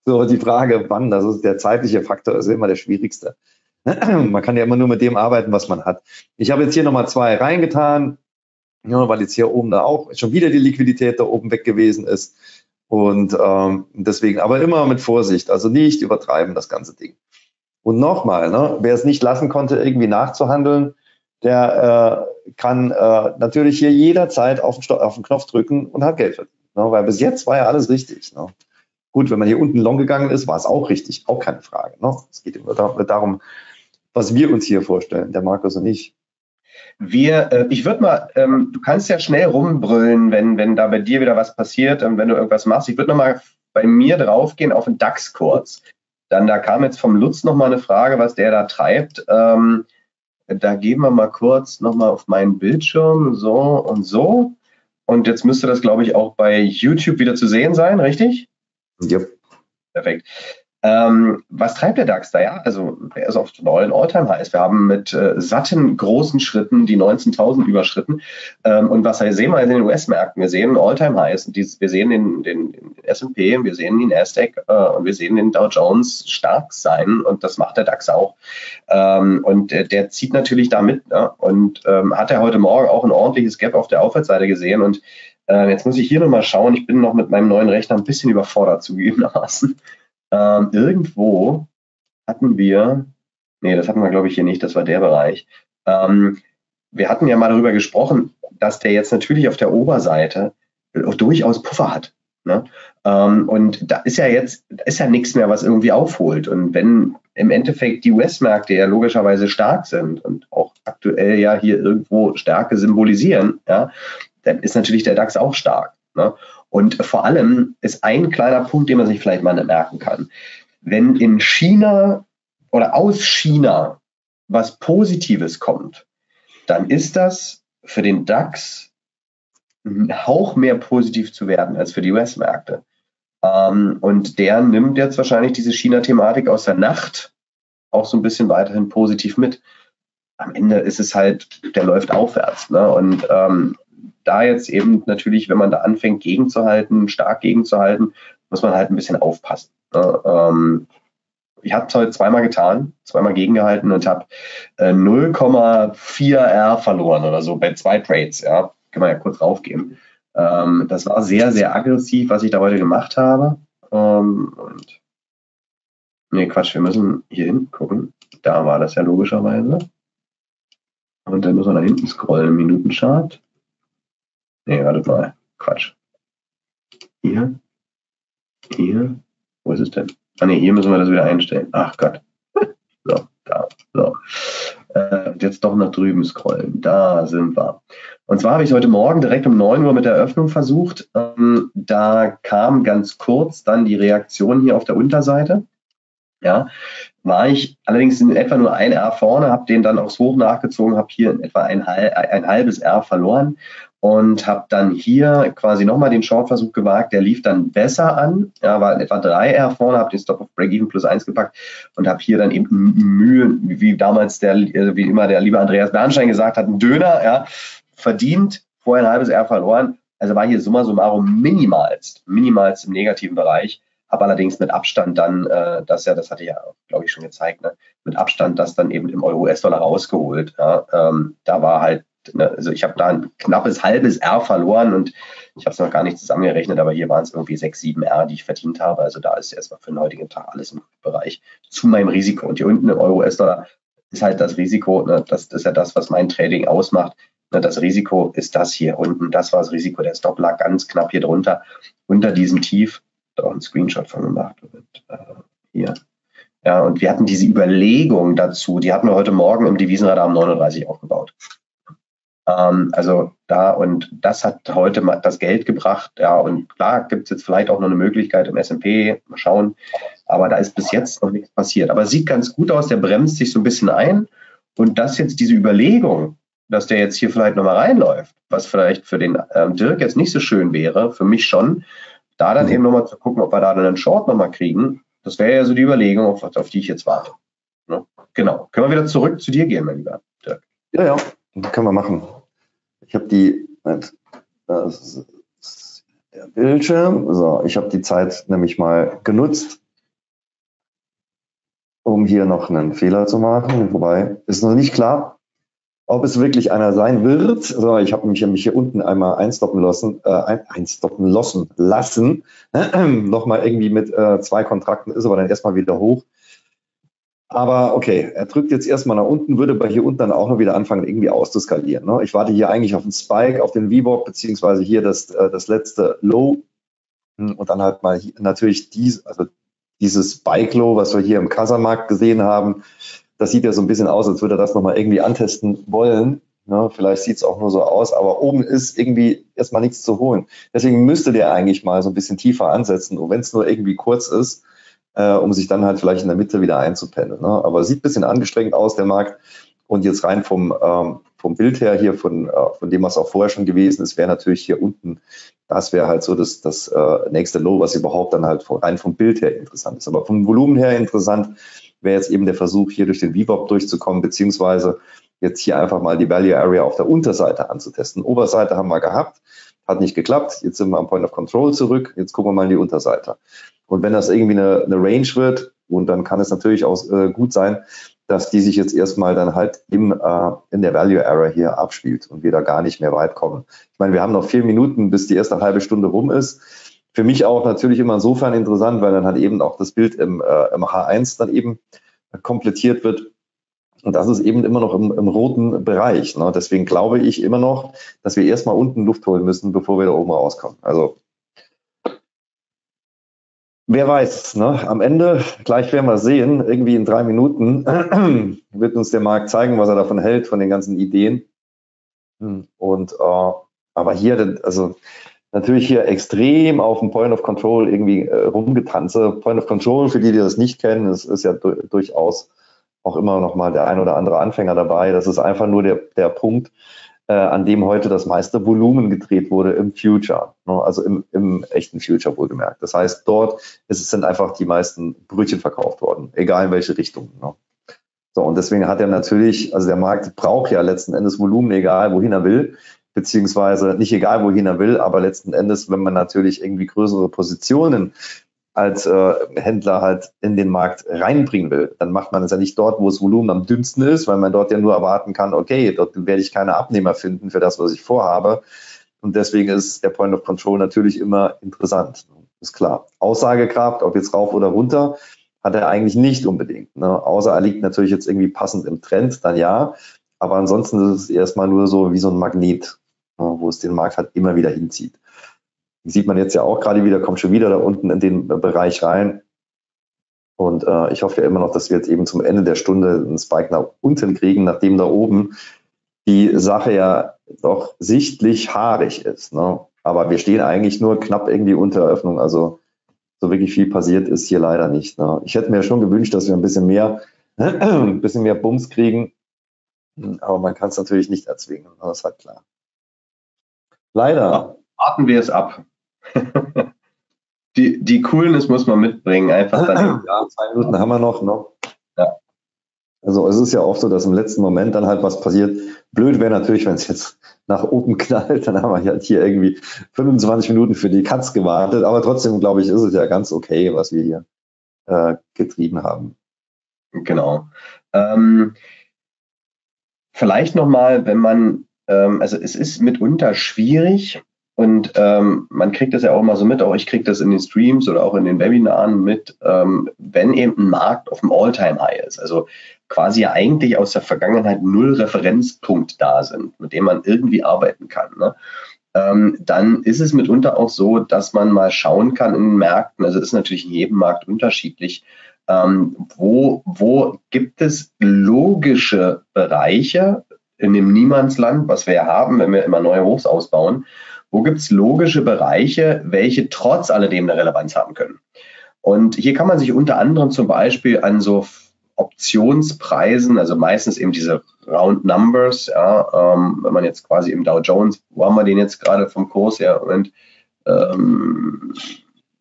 so die Frage, wann, das ist der zeitliche Faktor, ist immer der schwierigste. Man kann ja immer nur mit dem arbeiten, was man hat. Ich habe jetzt hier nochmal zwei reingetan, ja, weil jetzt hier oben da auch schon wieder die Liquidität da oben weg gewesen ist. Und ähm, deswegen, aber immer mit Vorsicht, also nicht übertreiben das ganze Ding. Und nochmal, ne, wer es nicht lassen konnte, irgendwie nachzuhandeln, der äh, kann äh, natürlich hier jederzeit auf den, auf den Knopf drücken und hat Geld verdient. Ne, weil bis jetzt war ja alles richtig. Ne. Gut, wenn man hier unten long gegangen ist, war es auch richtig, auch keine Frage. Ne. Es geht immer darum, was wir uns hier vorstellen, der Markus und ich. Wir, äh, ich würde mal, ähm, du kannst ja schnell rumbrüllen, wenn, wenn da bei dir wieder was passiert, ähm, wenn du irgendwas machst. Ich würde nochmal bei mir draufgehen auf den DAX kurz. Dann, da kam jetzt vom Lutz nochmal eine Frage, was der da treibt. Ähm, da gehen wir mal kurz nochmal auf meinen Bildschirm, so und so. Und jetzt müsste das, glaube ich, auch bei YouTube wieder zu sehen sein, richtig? Ja. Perfekt. Ähm, was treibt der DAX da? Ja, also er ist auf neuen All-Time-Highs. Wir haben mit äh, satten großen Schritten die 19.000 überschritten. Ähm, und was sehen wir in den US-Märkten? Wir sehen All-Time-Highs. Wir sehen den, den, den S&P, wir sehen den Nasdaq äh, und wir sehen den Dow Jones stark sein. Und das macht der DAX auch. Ähm, und der, der, zieht natürlich da mit. Ne? Und ähm, hat er heute Morgen auch ein ordentliches Gap auf der Aufwärtsseite gesehen. Und äh, jetzt muss ich hier nochmal schauen. Ich bin noch mit meinem neuen Rechner ein bisschen überfordert zugegebenermaßen. Ähm, irgendwo hatten wir, nee, das hatten wir, glaube ich, hier nicht, das war der Bereich. Ähm, wir hatten ja mal darüber gesprochen, dass der jetzt natürlich auf der Oberseite durchaus Puffer hat. Ne? Ähm, und da ist ja jetzt, da ist ja nichts mehr, was irgendwie aufholt. Und wenn im Endeffekt die US-Märkte ja logischerweise stark sind und auch aktuell ja hier irgendwo Stärke symbolisieren, ja, dann ist natürlich der DAX auch stark. Ne? Und vor allem ist ein kleiner Punkt, den man sich vielleicht mal merken kann. Wenn in China oder aus China was Positives kommt, dann ist das für den DAX ein Hauch mehr positiv zu werden als für die US-Märkte. Ähm, und der nimmt jetzt wahrscheinlich diese China-Thematik aus der Nacht auch so ein bisschen weiterhin positiv mit. Am Ende ist es halt, der läuft aufwärts. Ne? Und ähm, da jetzt eben natürlich, wenn man da anfängt, gegenzuhalten, stark gegenzuhalten, muss man halt ein bisschen aufpassen. Ne? Ähm, ich habe es heute zweimal getan, zweimal gegengehalten und habe äh, 0,4 R verloren oder so bei zwei Trades. Ja, kann man ja kurz raufgeben. Ähm, das war sehr, sehr aggressiv, was ich da heute gemacht habe. Ähm, und nee, Quatsch, wir müssen hier hinten gucken. Da war das ja logischerweise. Und dann müssen wir nach hinten scrollen, Minutenchart. Nee, warte mal. Quatsch. Hier. Hier. Wo ist es denn? Ah nee, hier müssen wir das wieder einstellen. Ach Gott. So, da. So. Äh, jetzt doch nach drüben scrollen. Da sind wir. Und zwar habe ich heute Morgen direkt um 9 Uhr mit der Öffnung versucht. Ähm, da kam ganz kurz dann die Reaktion hier auf der Unterseite. Ja, war ich allerdings in etwa nur ein R vorne, habe den dann aufs Hoch nachgezogen, habe hier in etwa ein, ein halbes R verloren und habe dann hier quasi nochmal den Short-Versuch gewagt. Der lief dann besser an, ja, war etwa 3R vorne, habe den Stop of Break-Even plus 1 gepackt und habe hier dann eben Mühe, wie damals der, wie immer der liebe Andreas Bernstein gesagt hat, einen Döner, ja, verdient, vorher ein halbes R verloren. Also war hier summa summarum minimalst, minimalst im negativen Bereich. Habe allerdings mit Abstand dann, äh, das ja, das hatte ich ja, glaube ich, schon gezeigt, ne, mit Abstand das dann eben im Euro-US-Dollar rausgeholt. Ja. Ähm, da war halt? Also ich habe da ein knappes halbes R verloren und ich habe es noch gar nicht zusammengerechnet, aber hier waren es irgendwie 6, 7 R, die ich verdient habe. Also da ist erstmal für den heutigen Tag alles im Bereich zu meinem Risiko. Und hier unten im Euro-US-Dollar ist halt das Risiko, ne, das, das ist ja das, was mein Trading ausmacht. Ne, das Risiko ist das hier unten. Das war das Risiko. Der Stop lag ganz knapp hier drunter, unter diesem Tief. Da auch einen Screenshot von gemacht. Und, äh, hier. Ja, und wir hatten diese Überlegung dazu, die hatten wir heute Morgen im Devisenradar um 39 aufgebaut. Ähm, also da und das hat heute mal das Geld gebracht. Ja, und klar gibt es jetzt vielleicht auch noch eine Möglichkeit im S&P, mal schauen. Aber da ist bis jetzt noch nichts passiert. Aber sieht ganz gut aus, der bremst sich so ein bisschen ein. Und das jetzt diese Überlegung, dass der jetzt hier vielleicht nochmal reinläuft, was vielleicht für den ähm, Dirk jetzt nicht so schön wäre, für mich schon, da dann eben nochmal zu gucken, ob wir da dann einen Short nochmal kriegen, das wäre ja so die Überlegung, auf, auf die ich jetzt warte. Ne? Genau. Können wir wieder zurück zu dir gehen, mein lieber Dirk? Ja, ja, können wir machen. Ich habe die, das ist der Bildschirm. So, ich habe die Zeit nämlich mal genutzt, um hier noch einen Fehler zu machen. Wobei, ist noch nicht klar. ob es wirklich einer sein wird. So, ich habe mich, mich hier unten einmal einstoppen lassen, äh, ein, einstoppen lassen, lassen. Nochmal irgendwie mit äh, zwei Kontrakten ist aber dann erstmal wieder hoch. Aber okay, er drückt jetzt erstmal nach unten, würde bei hier unten dann auch noch wieder anfangen, irgendwie auszuskalieren. Ne? Ich warte hier eigentlich auf den Spike, auf den V-Bob, beziehungsweise hier das, äh, das letzte Low. Hm, und dann halt mal hier, natürlich dies, also dieses Spike-Low, was wir hier im Kassamarkt gesehen haben. Das sieht ja so ein bisschen aus, als würde er das nochmal irgendwie antesten wollen. Ne? Vielleicht sieht es auch nur so aus, aber oben ist irgendwie erstmal nichts zu holen. Deswegen müsste der eigentlich mal so ein bisschen tiefer ansetzen, und wenn es nur irgendwie kurz ist äh, um sich dann halt vielleicht in der Mitte wieder einzupendeln. Ne? Aber sieht ein bisschen angestrengt aus, der Markt. Und jetzt rein vom, ähm, vom Bild her hier, von, äh, von dem, was auch vorher schon gewesen ist, wäre natürlich hier unten, das wäre halt so das, das äh, nächste Low, was überhaupt dann halt rein vom Bild her interessant ist. Aber vom Volumen her interessant wäre jetzt eben der Versuch, hier durch den VWAP durchzukommen, beziehungsweise jetzt hier einfach mal die Value Area auf der Unterseite anzutesten. Oberseite haben wir gehabt, hat nicht geklappt. Jetzt sind wir am Point of Control zurück. Jetzt gucken wir mal in die Unterseite. Und wenn das irgendwie eine, eine Range wird, und dann kann es natürlich auch äh, gut sein, dass die sich jetzt erstmal dann halt im, äh, in der Value Error hier abspielt und wir da gar nicht mehr weit kommen. Ich meine, wir haben noch vier Minuten, bis die erste halbe Stunde rum ist. Für mich auch natürlich immer insofern interessant, weil dann halt eben auch das Bild im, äh, im H1 dann eben komplettiert wird. Und das ist eben immer noch im, im roten Bereich. Ne? Deswegen glaube ich immer noch, dass wir erstmal unten Luft holen müssen, bevor wir da oben rauskommen. Also Wer weiß, ne? am Ende, gleich werden wir sehen, irgendwie in drei Minuten wird uns der Markt zeigen, was er davon hält, von den ganzen Ideen. Und äh, aber hier, also natürlich hier extrem auf dem Point of Control irgendwie äh, rumgetanze. Point of Control, für die, die das nicht kennen, ist, ist ja du durchaus auch immer noch mal der ein oder andere Anfänger dabei. Das ist einfach nur der, der Punkt, äh, an dem heute das meiste Volumen gedreht wurde im Future, ne? also im, im echten Future wohlgemerkt. Das heißt, dort ist sind einfach die meisten Brötchen verkauft worden, egal in welche Richtung. Ne? So, und deswegen hat er natürlich, also der Markt braucht ja letzten Endes Volumen, egal wohin er will, beziehungsweise nicht egal wohin er will, aber letzten Endes, wenn man natürlich irgendwie größere Positionen als äh, Händler halt in den Markt reinbringen will, dann macht man es ja nicht dort, wo das Volumen am dünnsten ist, weil man dort ja nur erwarten kann, okay, dort werde ich keine Abnehmer finden für das, was ich vorhabe. Und deswegen ist der Point of Control natürlich immer interessant. Ist klar. Aussagekraft, ob jetzt rauf oder runter, hat er eigentlich nicht unbedingt. Ne? Außer er liegt natürlich jetzt irgendwie passend im Trend, dann ja. Aber ansonsten ist es erstmal nur so wie so ein Magnet, ne? wo es den Markt halt immer wieder hinzieht sieht man jetzt ja auch gerade wieder, kommt schon wieder da unten in den Bereich rein. Und äh, ich hoffe ja immer noch, dass wir jetzt eben zum Ende der Stunde einen Spike nach unten kriegen, nachdem da oben die Sache ja doch sichtlich haarig ist. Ne? Aber wir stehen eigentlich nur knapp irgendwie unter Eröffnung. Also so wirklich viel passiert ist hier leider nicht. Ne? Ich hätte mir schon gewünscht, dass wir ein bisschen mehr, ein bisschen mehr Bums kriegen. Aber man kann es natürlich nicht erzwingen. Ne? Das ist halt klar. Leider. Warten wir es ab. die, die Coolness muss man mitbringen, einfach dann. Ja, zwei Minuten haben wir noch, ne? Ja. Also es ist ja oft so, dass im letzten Moment dann halt was passiert. Blöd wäre natürlich, wenn es jetzt nach oben knallt, dann haben wir halt hier irgendwie 25 Minuten für die Katz gewartet. Aber trotzdem, glaube ich, ist es ja ganz okay, was wir hier äh, getrieben haben. Genau. Ähm, vielleicht nochmal, wenn man, ähm, also es ist mitunter schwierig, und ähm, man kriegt das ja auch mal so mit, auch ich kriege das in den Streams oder auch in den Webinaren mit, ähm, wenn eben ein Markt auf dem All-Time-High ist. Also quasi ja eigentlich aus der Vergangenheit null Referenzpunkt da sind, mit dem man irgendwie arbeiten kann. Ne? Ähm, dann ist es mitunter auch so, dass man mal schauen kann in den Märkten, also ist natürlich in jedem Markt unterschiedlich, ähm, wo, wo gibt es logische Bereiche in dem Niemandsland, was wir ja haben, wenn wir immer neue Hochs ausbauen, wo gibt es logische Bereiche, welche trotz alledem eine Relevanz haben können? Und hier kann man sich unter anderem zum Beispiel an so Optionspreisen, also meistens eben diese Round Numbers, ja, ähm, wenn man jetzt quasi im Dow Jones, wo haben wir den jetzt gerade vom Kurs her? Moment, ähm,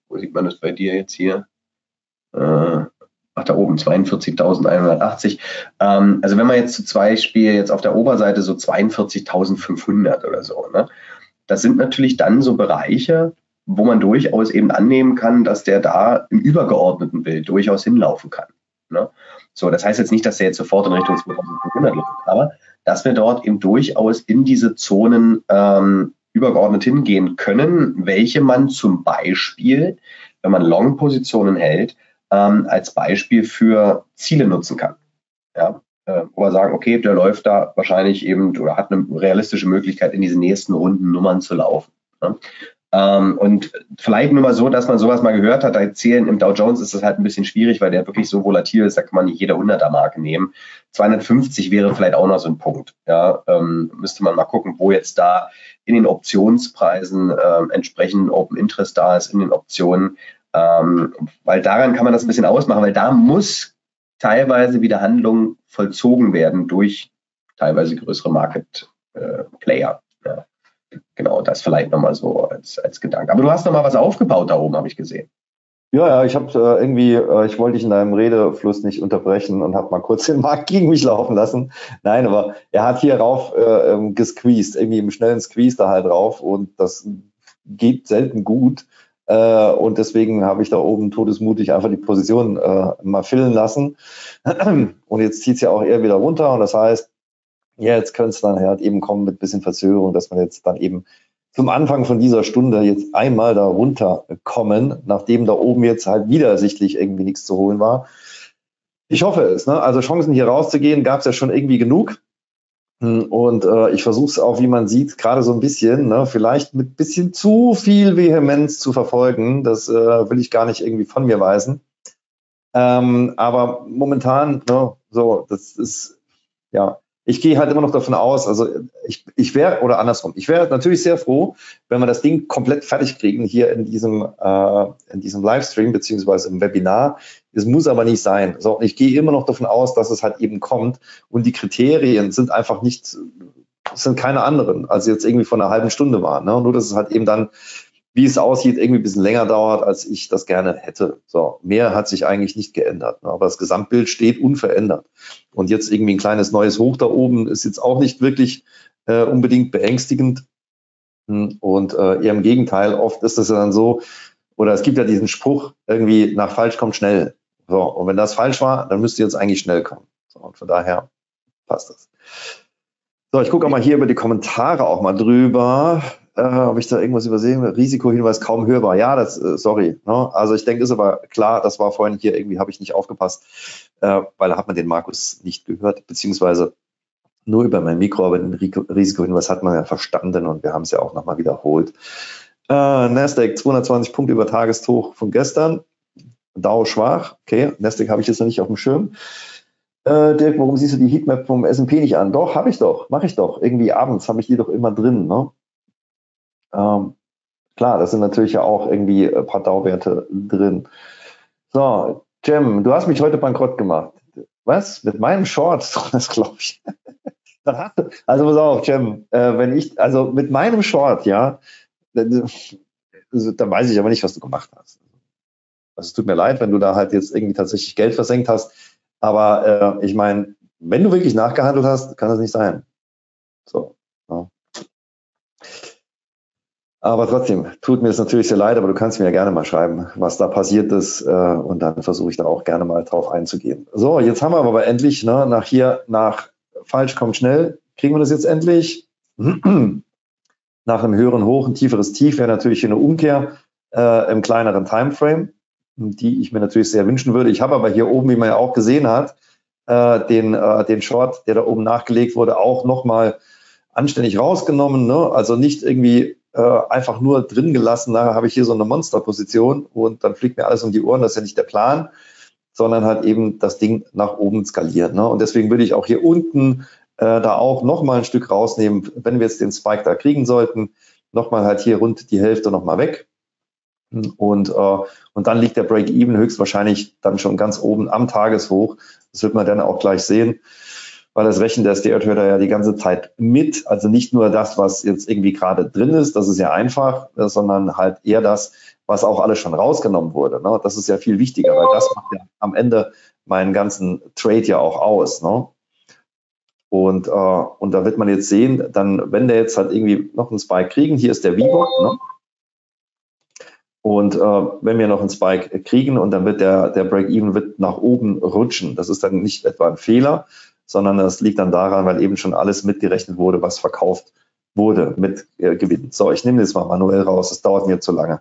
wo sieht man das bei dir jetzt hier? Äh, ach, da oben, 42.180. Ähm, also wenn man jetzt zu zwei Spiele jetzt auf der Oberseite so 42.500 oder so, ne? Das sind natürlich dann so Bereiche, wo man durchaus eben annehmen kann, dass der da im übergeordneten Bild durchaus hinlaufen kann. Ne? So, das heißt jetzt nicht, dass er jetzt sofort in Richtung 2500 läuft, aber dass wir dort eben durchaus in diese Zonen ähm, übergeordnet hingehen können, welche man zum Beispiel, wenn man Long-Positionen hält, ähm, als Beispiel für Ziele nutzen kann. Ja, äh, wo wir sagen, okay, der läuft da wahrscheinlich eben oder hat eine realistische Möglichkeit, in diese nächsten Runden Nummern zu laufen. Ja. Ähm, und vielleicht nur mal so, dass man sowas mal gehört hat, da zählen im Dow Jones ist das halt ein bisschen schwierig, weil der wirklich so volatil ist, da kann man nicht jede 100er Marke nehmen. 250 wäre vielleicht auch noch so ein Punkt. Ja, ähm, müsste man mal gucken, wo jetzt da in den Optionspreisen entsprechend Open Interest da ist, in den Optionen, ähm, weil daran kann man das ein bisschen ausmachen, weil da muss teilweise wieder Handlung vollzogen werden durch teilweise größere Market äh, Player. Ja. Genau, das vielleicht nochmal so als, als Gedanke. Aber du hast nochmal was aufgebaut da oben, habe ich gesehen. Ja, ja, ich habe äh, irgendwie, äh, ich wollte dich in deinem Redefluss nicht unterbrechen und habe mal kurz den Markt gegen mich laufen lassen. Nein, aber er hat hier rauf äh, ähm, gesqueezed, irgendwie im schnellen Squeeze da halt drauf und das geht selten gut. Äh, und deswegen habe ich da oben todesmutig einfach die Position äh, mal fillen lassen. Und jetzt zieht es ja auch eher wieder runter und das heißt, ja, jetzt könnte es dann halt eben kommen mit bisschen Verzögerung, dass man jetzt dann eben zum Anfang von dieser Stunde jetzt einmal da runterkommen, nachdem da oben jetzt halt wieder sichtlich irgendwie nichts zu holen war. Ich hoffe es. Ne? Also Chancen hier rauszugehen gab es ja schon irgendwie genug. Hm, und äh, ich versuche es auch, wie man sieht, gerade so ein bisschen, ne, vielleicht mit bisschen zu viel Vehemenz zu verfolgen. Das äh, will ich gar nicht irgendwie von mir weisen. Ähm, aber momentan, ne, so, das ist, ja, ich gehe halt immer noch davon aus, also ich, ich wäre, oder andersrum, ich wäre natürlich sehr froh, wenn wir das Ding komplett fertig kriegen hier in diesem, äh, in diesem Livestream beziehungsweise im Webinar. Es muss aber nicht sein. So, ich gehe immer noch davon aus, dass es halt eben kommt und die Kriterien sind einfach nicht, sind keine anderen, als jetzt irgendwie von einer halben Stunde waren. Ne? Nur, dass es halt eben dann wie es aussieht, irgendwie ein bisschen länger dauert, als ich das gerne hätte. So, mehr hat sich eigentlich nicht geändert. Ne? Aber das Gesamtbild steht unverändert. Und jetzt irgendwie ein kleines neues Hoch da oben ist jetzt auch nicht wirklich äh, unbedingt beängstigend. Hm, und äh, eher im Gegenteil, oft ist es ja dann so, oder es gibt ja diesen Spruch, irgendwie nach falsch kommt schnell. So, und wenn das falsch war, dann müsste jetzt eigentlich schnell kommen. So, und von daher passt das. So, ich gucke auch mal hier über die Kommentare auch mal drüber. Äh, Habe ich da irgendwas übersehen? Risikohinweis kaum hörbar. Ja, das, äh, sorry. Ne? Also ich denke, ist aber klar, das war vorhin hier irgendwie, habe ich nicht aufgepasst, äh, weil da hat man den Markus nicht gehört, beziehungsweise nur über mein Mikro, aber den Risikohinweis hat man ja verstanden und wir haben es ja auch nochmal wiederholt. Äh, Nasdaq 220 Punkte über Tageshoch von gestern. Dow schwach. Okay, Nasdaq habe ich jetzt noch nicht auf dem Schirm. Äh, Dirk, warum siehst du die Heatmap vom S&P nicht an? Doch, habe ich doch, mache ich doch. Irgendwie abends habe ich die doch immer drin. Ne? Ähm, klar, das sind natürlich ja auch irgendwie ein paar Dauwerte drin. So, Jem, du hast mich heute bankrott gemacht. Was? Mit meinem Short? Das glaube ich. also pass auf, Jem, äh, wenn ich, also mit meinem Short, ja, dann, dann weiß ich aber nicht, was du gemacht hast. Also es tut mir leid, wenn du da halt jetzt irgendwie tatsächlich Geld versenkt hast. Aber äh, ich meine, wenn du wirklich nachgehandelt hast, kann das nicht sein. So. Ja. Aber trotzdem, tut mir es natürlich sehr leid, aber du kannst mir ja gerne mal schreiben, was da passiert ist. Äh, und dann versuche ich da auch gerne mal drauf einzugehen. So, jetzt haben wir aber endlich, ne, nach hier, nach falsch kommt schnell, kriegen wir das jetzt endlich. nach einem höheren Hoch, ein tieferes Tief wäre natürlich eine Umkehr äh, im kleineren Timeframe, die ich mir natürlich sehr wünschen würde. Ich habe aber hier oben, wie man ja auch gesehen hat, äh, den, äh, den Short, der da oben nachgelegt wurde, auch nochmal anständig rausgenommen. Ne? Also nicht irgendwie äh, einfach nur drin gelassen, nachher habe ich hier so eine Monsterposition und dann fliegt mir alles um die Ohren, das ist ja nicht der Plan, sondern halt eben das Ding nach oben skalieren. Ne? Und deswegen würde ich auch hier unten äh, da auch nochmal ein Stück rausnehmen, wenn wir jetzt den Spike da kriegen sollten, nochmal halt hier rund die Hälfte nochmal weg. Und, äh, und dann liegt der Break-Even höchstwahrscheinlich dann schon ganz oben am Tageshoch. Das wird man dann auch gleich sehen weil das Rechnen der Stereo-Trader ja die ganze Zeit mit, also nicht nur das, was jetzt irgendwie gerade drin ist, das ist ja einfach, äh, sondern halt eher das, was auch alles schon rausgenommen wurde. Ne? Das ist ja viel wichtiger, weil das macht ja am Ende meinen ganzen Trade ja auch aus. Ne? Und, äh, und da wird man jetzt sehen, dann, wenn der jetzt halt irgendwie noch einen Spike kriegen, hier ist der VBOT, ne? Und äh, wenn wir noch einen Spike kriegen und dann wird der, der Break-Even nach oben rutschen, das ist dann nicht etwa ein Fehler, sondern das liegt dann daran, weil eben schon alles mitgerechnet wurde, was verkauft wurde mit äh, Gewinn. So, ich nehme das mal manuell raus, das dauert mir zu lange.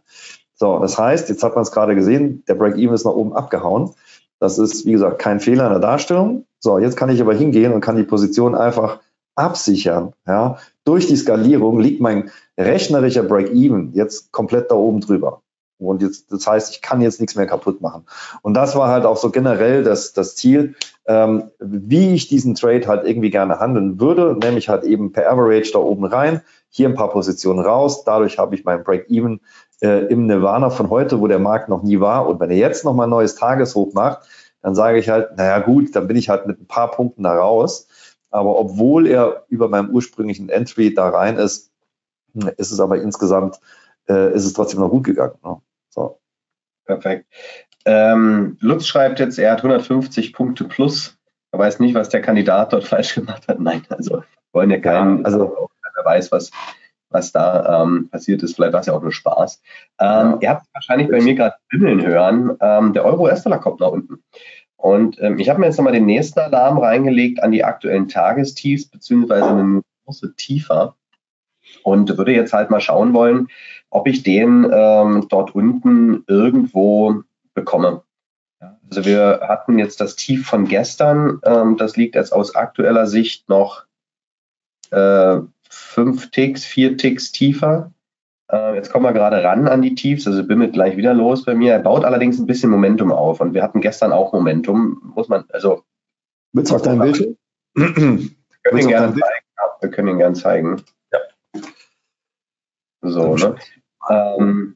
So, das heißt, jetzt hat man es gerade gesehen, der Break-Even ist nach oben abgehauen. Das ist, wie gesagt, kein Fehler in der Darstellung. So, jetzt kann ich aber hingehen und kann die Position einfach absichern. Ja, durch die Skalierung liegt mein rechnerischer Break-Even jetzt komplett da oben drüber. Und jetzt, das heißt, ich kann jetzt nichts mehr kaputt machen. Und das war halt auch so generell das, das Ziel, ähm, wie ich diesen Trade halt irgendwie gerne handeln würde, nämlich halt eben per Average da oben rein, hier ein paar Positionen raus. Dadurch habe ich mein Break-Even äh, im Nirvana von heute, wo der Markt noch nie war. Und wenn er jetzt nochmal ein neues Tageshoch macht, dann sage ich halt, naja gut, dann bin ich halt mit ein paar Punkten da raus. Aber obwohl er über meinem ursprünglichen Entry da rein ist, ist es aber insgesamt äh, ist es trotzdem noch gut gegangen. Ne? So. Perfekt. Ähm, Lutz schreibt jetzt, er hat 150 Punkte plus. Er weiß nicht, was der Kandidat dort falsch gemacht hat. Nein, also wollen ja keinen, ja, also wer weiß, was, was da ähm, passiert ist. Vielleicht war es ja auch nur Spaß. Ähm, ja. Ihr habt wahrscheinlich bei mir gerade bimmeln hören. Ähm, der Euro-US-Dollar kommt nach unten. Und ähm, ich habe mir jetzt nochmal den nächsten Alarm reingelegt an die aktuellen Tagestiefs, beziehungsweise eine große tiefer. Und würde jetzt halt mal schauen wollen, ob ich den ähm, dort unten irgendwo bekomme. Also wir hatten jetzt das Tief von gestern, ähm, das liegt jetzt aus aktueller Sicht noch äh, fünf Ticks, vier Ticks tiefer. Äh, jetzt kommen wir gerade ran an die Tiefs, also bimmelt gleich wieder los bei mir. Er baut allerdings ein bisschen Momentum auf und wir hatten gestern auch Momentum, muss man, also. Willst du auf deinem Bildschirm? Wir können ihn gerne zeigen. Ja, wir können ihn gerne zeigen. So, ne? Ähm,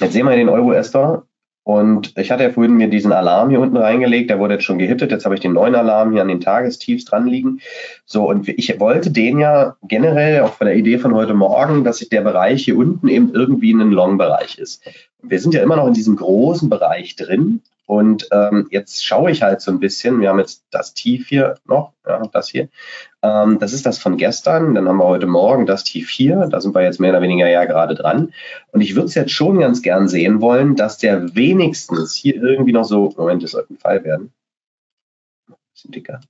jetzt sehen wir den Euro-Ester und ich hatte ja vorhin mir diesen Alarm hier unten reingelegt, der wurde jetzt schon gehittet. Jetzt habe ich den neuen Alarm hier an den Tagestiefs dran liegen. So, und ich wollte den ja generell, auch von der Idee von heute Morgen, dass sich der Bereich hier unten eben irgendwie ein Long-Bereich ist. Wir sind ja immer noch in diesem großen Bereich drin. Und ähm, jetzt schaue ich halt so ein bisschen, wir haben jetzt das Tief hier noch, ja, das hier. Ähm, das ist das von gestern, dann haben wir heute Morgen das Tief hier, da sind wir jetzt mehr oder weniger ja gerade dran. Und ich würde es jetzt schon ganz gern sehen wollen, dass der wenigstens hier irgendwie noch so, Moment, das sollte ein Fall werden. Ein bisschen dicker.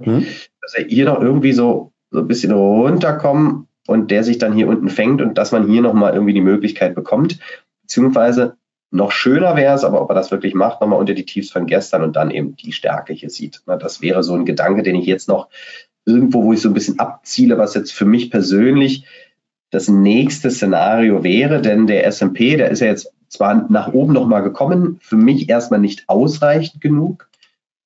Hm? Dass er hier noch irgendwie so, so ein bisschen runterkommt und der sich dann hier unten fängt und dass man hier nochmal irgendwie die Möglichkeit bekommt, beziehungsweise noch schöner wäre es, aber ob er das wirklich macht, nochmal unter die Tiefs von gestern und dann eben die Stärke hier sieht. Das wäre so ein Gedanke, den ich jetzt noch irgendwo, wo ich so ein bisschen abziele, was jetzt für mich persönlich das nächste Szenario wäre, denn der S&P, der ist ja jetzt zwar nach oben nochmal gekommen, für mich erstmal nicht ausreichend genug,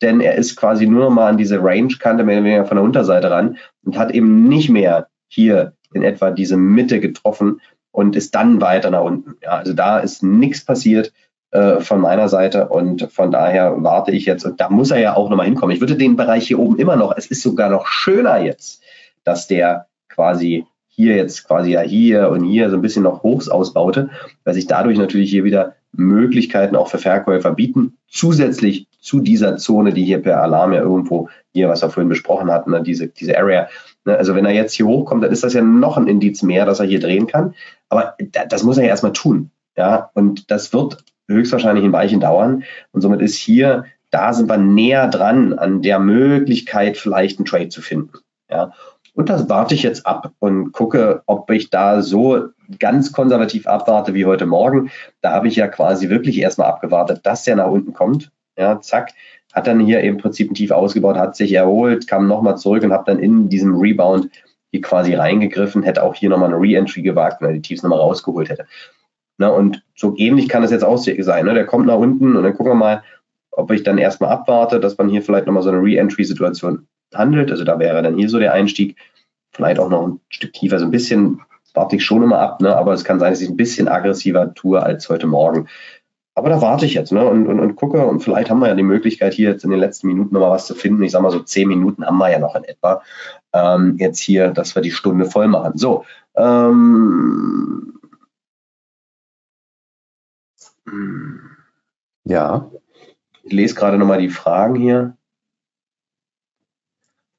denn er ist quasi nur nochmal an diese Range-Kante mehr oder weniger von der Unterseite ran und hat eben nicht mehr hier in etwa diese Mitte getroffen, und ist dann weiter nach unten. Ja, also da ist nichts passiert äh, von meiner Seite und von daher warte ich jetzt und da muss er ja auch nochmal hinkommen. Ich würde den Bereich hier oben immer noch, es ist sogar noch schöner jetzt, dass der quasi hier jetzt quasi ja hier und hier so ein bisschen noch Hochs ausbaute, weil sich dadurch natürlich hier wieder Möglichkeiten auch für Verkäufer bieten, zusätzlich zu dieser Zone, die hier per Alarm ja irgendwo hier, was wir vorhin besprochen hatten, ne, diese, diese Area, also wenn er jetzt hier hochkommt, dann ist das ja noch ein Indiz mehr, dass er hier drehen kann. Aber das muss er ja erstmal tun. Ja, und das wird höchstwahrscheinlich ein Weichen dauern. Und somit ist hier, da sind wir näher dran an der Möglichkeit, vielleicht einen Trade zu finden. Ja, und das warte ich jetzt ab und gucke, ob ich da so ganz konservativ abwarte wie heute Morgen. Da habe ich ja quasi wirklich erstmal abgewartet, dass der nach unten kommt. Ja, zack hat dann hier im Prinzip ein Tief ausgebaut, hat sich erholt, kam nochmal zurück und habe dann in diesem Rebound hier quasi reingegriffen, hätte auch hier nochmal eine Re-Entry gewagt, wenn er die Tiefs nochmal rausgeholt hätte. Na, und so ähnlich kann es jetzt auch sein. Ne? Der kommt nach unten und dann gucken wir mal, ob ich dann erstmal abwarte, dass man hier vielleicht nochmal so eine Re-Entry-Situation handelt. Also da wäre dann hier so der Einstieg. Vielleicht auch noch ein Stück tiefer, so ein bisschen warte ich schon immer ab, ne? aber es kann sein, dass ich ein bisschen aggressiver tue als heute Morgen. Aber da warte ich jetzt ne, und, und, und gucke und vielleicht haben wir ja die Möglichkeit, hier jetzt in den letzten Minuten nochmal was zu finden. Ich sage mal so zehn Minuten haben wir ja noch in etwa. Ähm, jetzt hier, dass wir die Stunde voll machen. So. Ähm, ja. Ich lese gerade nochmal die Fragen hier.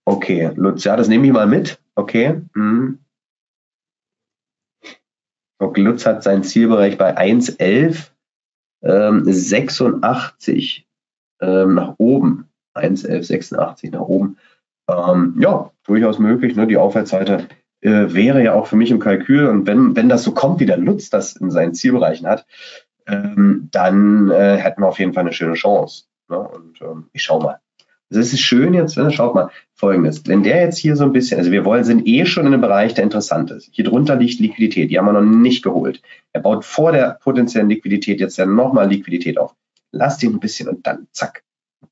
Okay, Lutz, ja, das nehme ich mal mit. Okay. Hm. Lutz hat seinen Zielbereich bei 1,11, ähm, 86 ähm, nach oben. 1,11, 86 nach oben. Ähm, ja, durchaus möglich. Ne? Die Aufwärtsseite äh, wäre ja auch für mich im Kalkül. Und wenn, wenn das so kommt, wie der Lutz das in seinen Zielbereichen hat, ähm, dann äh, hätten wir auf jeden Fall eine schöne Chance. Ne? Und ähm, ich schau mal. Also es ist schön jetzt, ne? schaut mal, folgendes. Wenn der jetzt hier so ein bisschen, also wir wollen, sind eh schon in einem Bereich, der interessant ist. Hier drunter liegt Liquidität, die haben wir noch nicht geholt. Er baut vor der potenziellen Liquidität jetzt ja nochmal Liquidität auf. Lasst ihn ein bisschen und dann zack,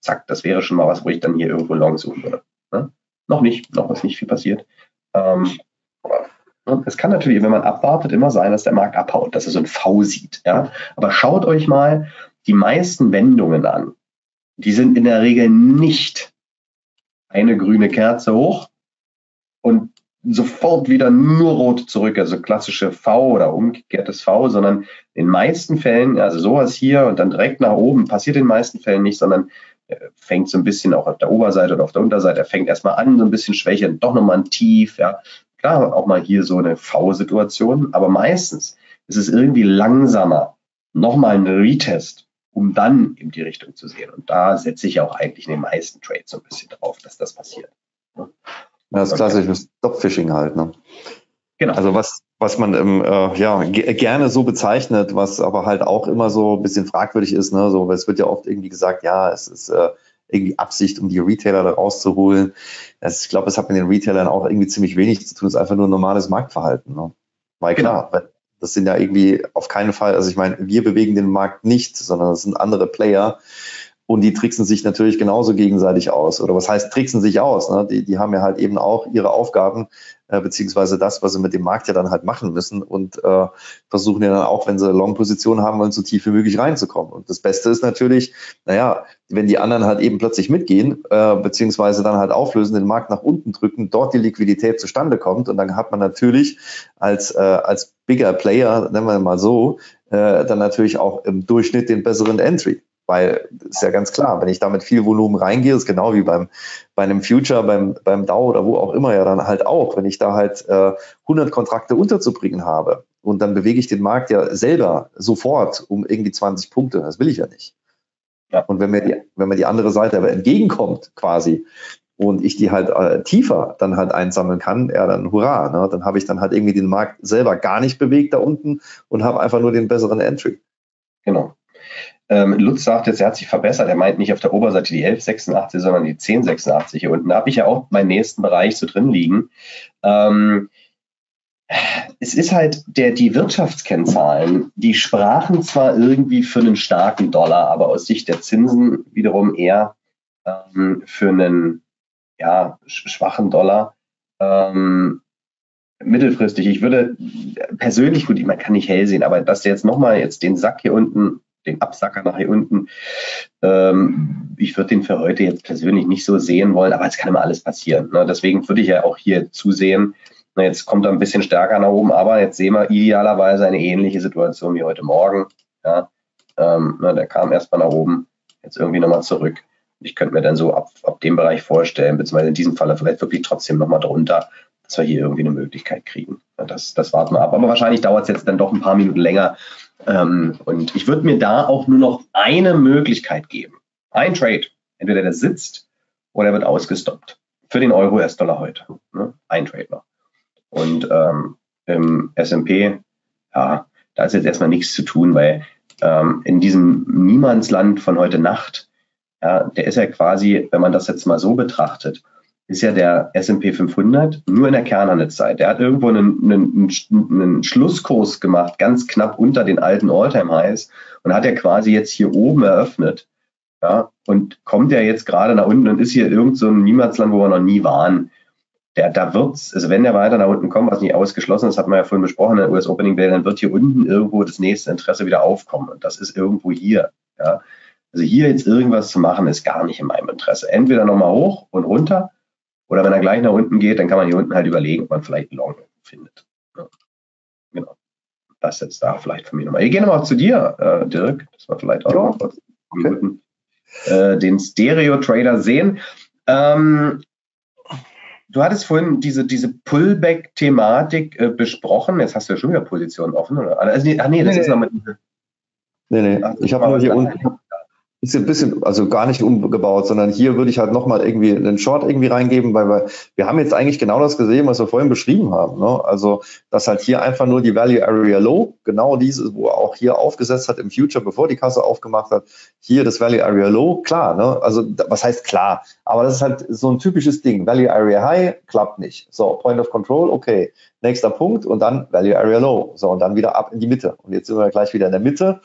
zack, das wäre schon mal was, wo ich dann hier irgendwo long suchen würde. Ne? Noch nicht, noch ist nicht viel passiert. Ähm, Ne? Es kann natürlich, wenn man abwartet, immer sein, dass der Markt abhaut, dass er so ein V sieht. Ja? Aber schaut euch mal die meisten Wendungen an. Die sind in der Regel nicht eine grüne Kerze hoch und sofort wieder nur rot zurück, also klassische V oder umgekehrtes V, sondern in den meisten Fällen, also sowas hier und dann direkt nach oben, passiert in den meisten Fällen nicht, sondern äh, fängt so ein bisschen auch auf der Oberseite oder auf der Unterseite, er fängt erstmal an, so ein bisschen schwächer, doch nochmal ein Tief, ja, Klar, auch mal hier so eine V-Situation, aber meistens ist es irgendwie langsamer. Nochmal ein Retest, um dann in die Richtung zu sehen. Und da setze ich auch eigentlich in den meisten Trades so ein bisschen drauf, dass das passiert. Ja, das klassische Stop-Fishing halt. Ne? Genau. Also was, was man ähm, äh, ja, gerne so bezeichnet, was aber halt auch immer so ein bisschen fragwürdig ist. Ne? So, es wird ja oft irgendwie gesagt, ja, es ist äh, irgendwie Absicht, um die Retailer da rauszuholen. Das, ich glaube, es hat mit den Retailern auch irgendwie ziemlich wenig zu tun. Es ist einfach nur normales Marktverhalten. Ne? Weil genau. Das sind ja irgendwie auf keinen Fall, also ich meine, wir bewegen den Markt nicht, sondern es sind andere Player und die tricksen sich natürlich genauso gegenseitig aus. Oder was heißt tricksen sich aus? Ne? Die, die haben ja halt eben auch ihre Aufgaben, äh, beziehungsweise das, was sie mit dem Markt ja dann halt machen müssen und äh, versuchen ja dann auch, wenn sie Long-Position haben wollen, so tief wie möglich reinzukommen. Und das Beste ist natürlich, naja, wenn die anderen halt eben plötzlich mitgehen, äh, beziehungsweise dann halt auflösen, den Markt nach unten drücken, dort die Liquidität zustande kommt und dann hat man natürlich als, äh, als bigger Player, nennen wir mal so, äh, dann natürlich auch im Durchschnitt den besseren Entry. Weil ist ja ganz klar, wenn ich da mit viel Volumen reingehe, ist genau wie beim, bei einem Future, beim, beim DAO oder wo auch immer ja dann halt auch, wenn ich da halt äh, 100 Kontrakte unterzubringen habe und dann bewege ich den Markt ja selber sofort um irgendwie 20 Punkte. Das will ich ja nicht. Ja. Und wenn mir, die, wenn mir die andere Seite aber entgegenkommt quasi und ich die halt äh, tiefer dann halt einsammeln kann, ja, dann hurra. Ne? Dann habe ich dann halt irgendwie den Markt selber gar nicht bewegt da unten und habe einfach nur den besseren Entry. Genau. Ähm, Lutz sagt jetzt, er hat sich verbessert. Er meint nicht auf der Oberseite die 1186, sondern die 1086 hier unten. Da habe ich ja auch meinen nächsten Bereich so drin liegen. Ähm, es ist halt der, die Wirtschaftskennzahlen, die sprachen zwar irgendwie für einen starken Dollar, aber aus Sicht der Zinsen wiederum eher ähm, für einen ja, schwachen Dollar. Ähm, mittelfristig. Ich würde persönlich, gut, man kann nicht hell sehen, aber dass der jetzt nochmal jetzt den Sack hier unten den Absacker nach hier unten. Ähm, ich würde den für heute jetzt persönlich nicht so sehen wollen, aber es kann immer alles passieren. Ne? Deswegen würde ich ja auch hier zusehen. Na, jetzt kommt er ein bisschen stärker nach oben, aber jetzt sehen wir idealerweise eine ähnliche Situation wie heute Morgen. Ja? Ähm, na, der kam erstmal nach oben, jetzt irgendwie nochmal zurück. Ich könnte mir dann so ab, ab dem Bereich vorstellen, beziehungsweise in diesem Fall vielleicht wirklich trotzdem nochmal drunter, dass wir hier irgendwie eine Möglichkeit kriegen. Das, das warten wir ab. Aber wahrscheinlich dauert es jetzt dann doch ein paar Minuten länger, ähm, und ich würde mir da auch nur noch eine Möglichkeit geben. Ein Trade. Entweder der sitzt oder er wird ausgestoppt. Für den Euro-US-Dollar heute. Ne? Ein Trade noch. Und ähm, im S&P, ja, da ist jetzt erstmal nichts zu tun, weil ähm, in diesem Niemandsland von heute Nacht, ja, der ist ja quasi, wenn man das jetzt mal so betrachtet, ist ja der S&P 500 nur in der Kernhandelszeit. Der hat irgendwo einen, einen, einen Schlusskurs gemacht, ganz knapp unter den alten Alltime-Highs und hat ja quasi jetzt hier oben eröffnet. Ja, und kommt ja jetzt gerade nach unten und ist hier irgend so ein Niemandsland, wo wir noch nie waren. Der, da wird's, also wenn der weiter nach unten kommt, was nicht ausgeschlossen ist, hat man ja vorhin besprochen, der US Opening Day, dann wird hier unten irgendwo das nächste Interesse wieder aufkommen. Und das ist irgendwo hier. Ja. Also hier jetzt irgendwas zu machen, ist gar nicht in meinem Interesse. Entweder nochmal hoch und runter oder wenn er gleich nach unten geht, dann kann man hier unten halt überlegen, ob man vielleicht Long findet. Ja. Genau. Das jetzt da vielleicht von mir nochmal. Ich gehe nochmal zu dir, äh, Dirk. Das war vielleicht auch ja. noch kurz okay. äh, den Stereo-Trader sehen. Ähm, du hattest vorhin diese, diese Pullback-Thematik äh, besprochen. Jetzt hast du ja schon wieder Positionen offen, oder? Also, nee, ach nee, das nee, ist nee. nochmal diese. Nee, nee, ich habe nur hier unten, ist ein bisschen, also gar nicht umgebaut, sondern hier würde ich halt nochmal irgendwie einen Short irgendwie reingeben, weil wir, wir haben jetzt eigentlich genau das gesehen, was wir vorhin beschrieben haben. Ne? Also, dass halt hier einfach nur die Value Area Low, genau dieses, wo er auch hier aufgesetzt hat im Future, bevor die Kasse aufgemacht hat, hier das Value Area Low, klar, ne? Also, was heißt klar? Aber das ist halt so ein typisches Ding. Value Area High klappt nicht. So, Point of Control, okay. Nächster Punkt und dann Value Area Low. So, und dann wieder ab in die Mitte. Und jetzt sind wir gleich wieder in der Mitte.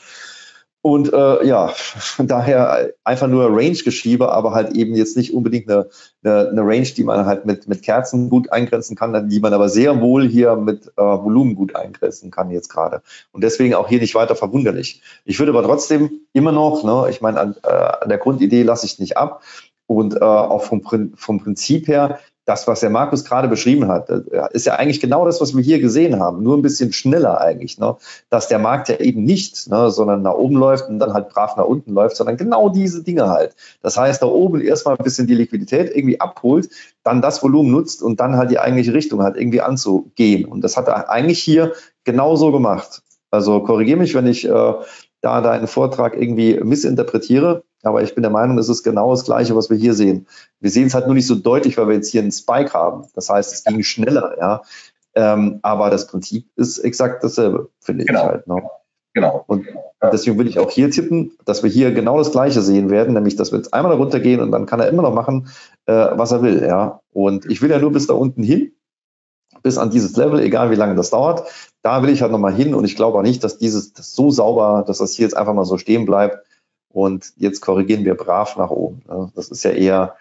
Und äh, ja, von daher einfach nur Range-Geschiebe, aber halt eben jetzt nicht unbedingt eine, eine, eine Range, die man halt mit, mit Kerzen gut eingrenzen kann, die man aber sehr wohl hier mit äh, Volumen gut eingrenzen kann jetzt gerade. Und deswegen auch hier nicht weiter verwunderlich. Ich würde aber trotzdem immer noch, ne, ich meine, an, äh, an der Grundidee lasse ich nicht ab. Und äh, auch vom, vom Prinzip her das, was der Markus gerade beschrieben hat, ist ja eigentlich genau das, was wir hier gesehen haben, nur ein bisschen schneller eigentlich, ne? dass der Markt ja eben nicht, ne, sondern nach oben läuft und dann halt brav nach unten läuft, sondern genau diese Dinge halt. Das heißt, da oben erstmal ein bisschen die Liquidität irgendwie abholt, dann das Volumen nutzt und dann halt die eigentliche Richtung halt irgendwie anzugehen. Und das hat er eigentlich hier genauso gemacht. Also korrigiere mich, wenn ich äh, da deinen Vortrag irgendwie missinterpretiere. Aber ich bin der Meinung, es ist genau das Gleiche, was wir hier sehen. Wir sehen es halt nur nicht so deutlich, weil wir jetzt hier einen Spike haben. Das heißt, es ging schneller, ja. Ähm, aber das Prinzip ist exakt dasselbe, finde genau. ich halt. Ne? Genau. Und deswegen würde ich auch hier tippen, dass wir hier genau das Gleiche sehen werden, nämlich, dass wir jetzt einmal runtergehen und dann kann er immer noch machen, äh, was er will, ja. Und ich will ja nur bis da unten hin, bis an dieses Level, egal wie lange das dauert. Da will ich halt nochmal hin und ich glaube auch nicht, dass dieses das so sauber, dass das hier jetzt einfach mal so stehen bleibt und jetzt korrigieren wir brav nach oben. Das ist ja eher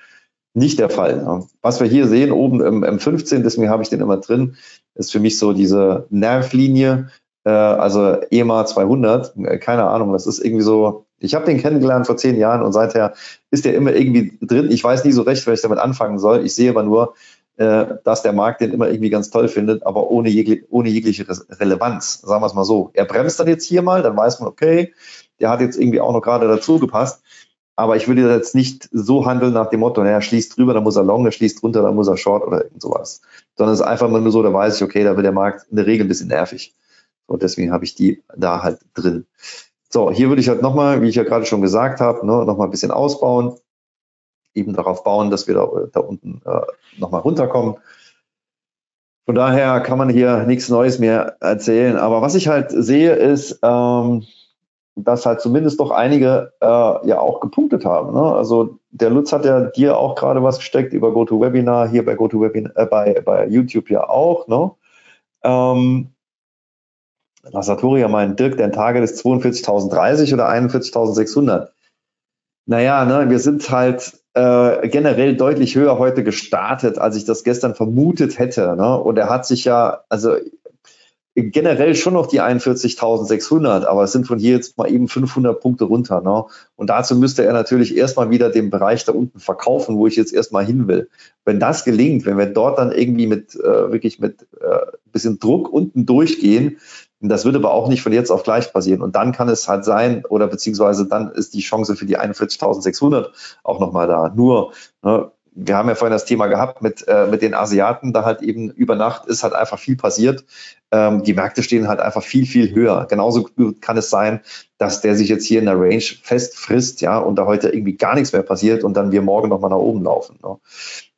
nicht der Fall. Was wir hier sehen, oben im M15, deswegen habe ich den immer drin, ist für mich so diese Nervlinie, äh, also EMA 200, äh, keine Ahnung, das ist irgendwie so, ich habe den kennengelernt vor zehn Jahren und seither ist der immer irgendwie drin. Ich weiß nie so recht, was ich damit anfangen soll. Ich sehe aber nur, äh, dass der Markt den immer irgendwie ganz toll findet, aber ohne, jegliche, ohne jegliche Relevanz, sagen wir es mal so. Er bremst dann jetzt hier mal, dann weiß man, okay, der hat jetzt irgendwie auch noch gerade dazu gepasst. Aber ich würde jetzt nicht so handeln nach dem Motto, naja, schließt drüber, dann muss er long, er schließt drunter, dann muss er short oder irgend sowas. Sondern es ist einfach nur so, da weiß ich, okay, da wird der Markt in der Regel ein bisschen nervig. Und deswegen habe ich die da halt drin. So, hier würde ich halt nochmal, wie ich ja gerade schon gesagt habe, ne, nochmal ein bisschen ausbauen. Eben darauf bauen, dass wir da, da unten äh, nochmal runterkommen. Von daher kann man hier nichts Neues mehr erzählen. Aber was ich halt sehe, ist, ähm, dass halt zumindest doch einige äh, ja auch gepunktet haben. Ne? Also der Lutz hat ja dir auch gerade was gesteckt über GoToWebinar, hier bei GoToWebinar, äh, bei, bei YouTube ja auch. Ne? Ähm, Lasatoria meint, Dirk, dein Target ist 42.030 oder 41.600. Naja, ne, wir sind halt äh, generell deutlich höher heute gestartet, als ich das gestern vermutet hätte. Ne? Und er hat sich ja, also generell schon noch die 41.600, aber es sind von hier jetzt mal eben 500 Punkte runter. Ne? Und dazu müsste er natürlich erstmal wieder den Bereich da unten verkaufen, wo ich jetzt erstmal hin will. Wenn das gelingt, wenn wir dort dann irgendwie mit äh, wirklich mit äh, bisschen Druck unten durchgehen, das würde aber auch nicht von jetzt auf gleich passieren. Und dann kann es halt sein, oder beziehungsweise dann ist die Chance für die 41.600 auch nochmal da. Nur, ne, wir haben ja vorhin das Thema gehabt mit, äh, mit den Asiaten, da halt eben über Nacht ist halt einfach viel passiert. Ähm, die Märkte stehen halt einfach viel, viel höher. Genauso kann es sein, dass der sich jetzt hier in der Range fest frisst, ja, und da heute irgendwie gar nichts mehr passiert und dann wir morgen nochmal nach oben laufen. Ne?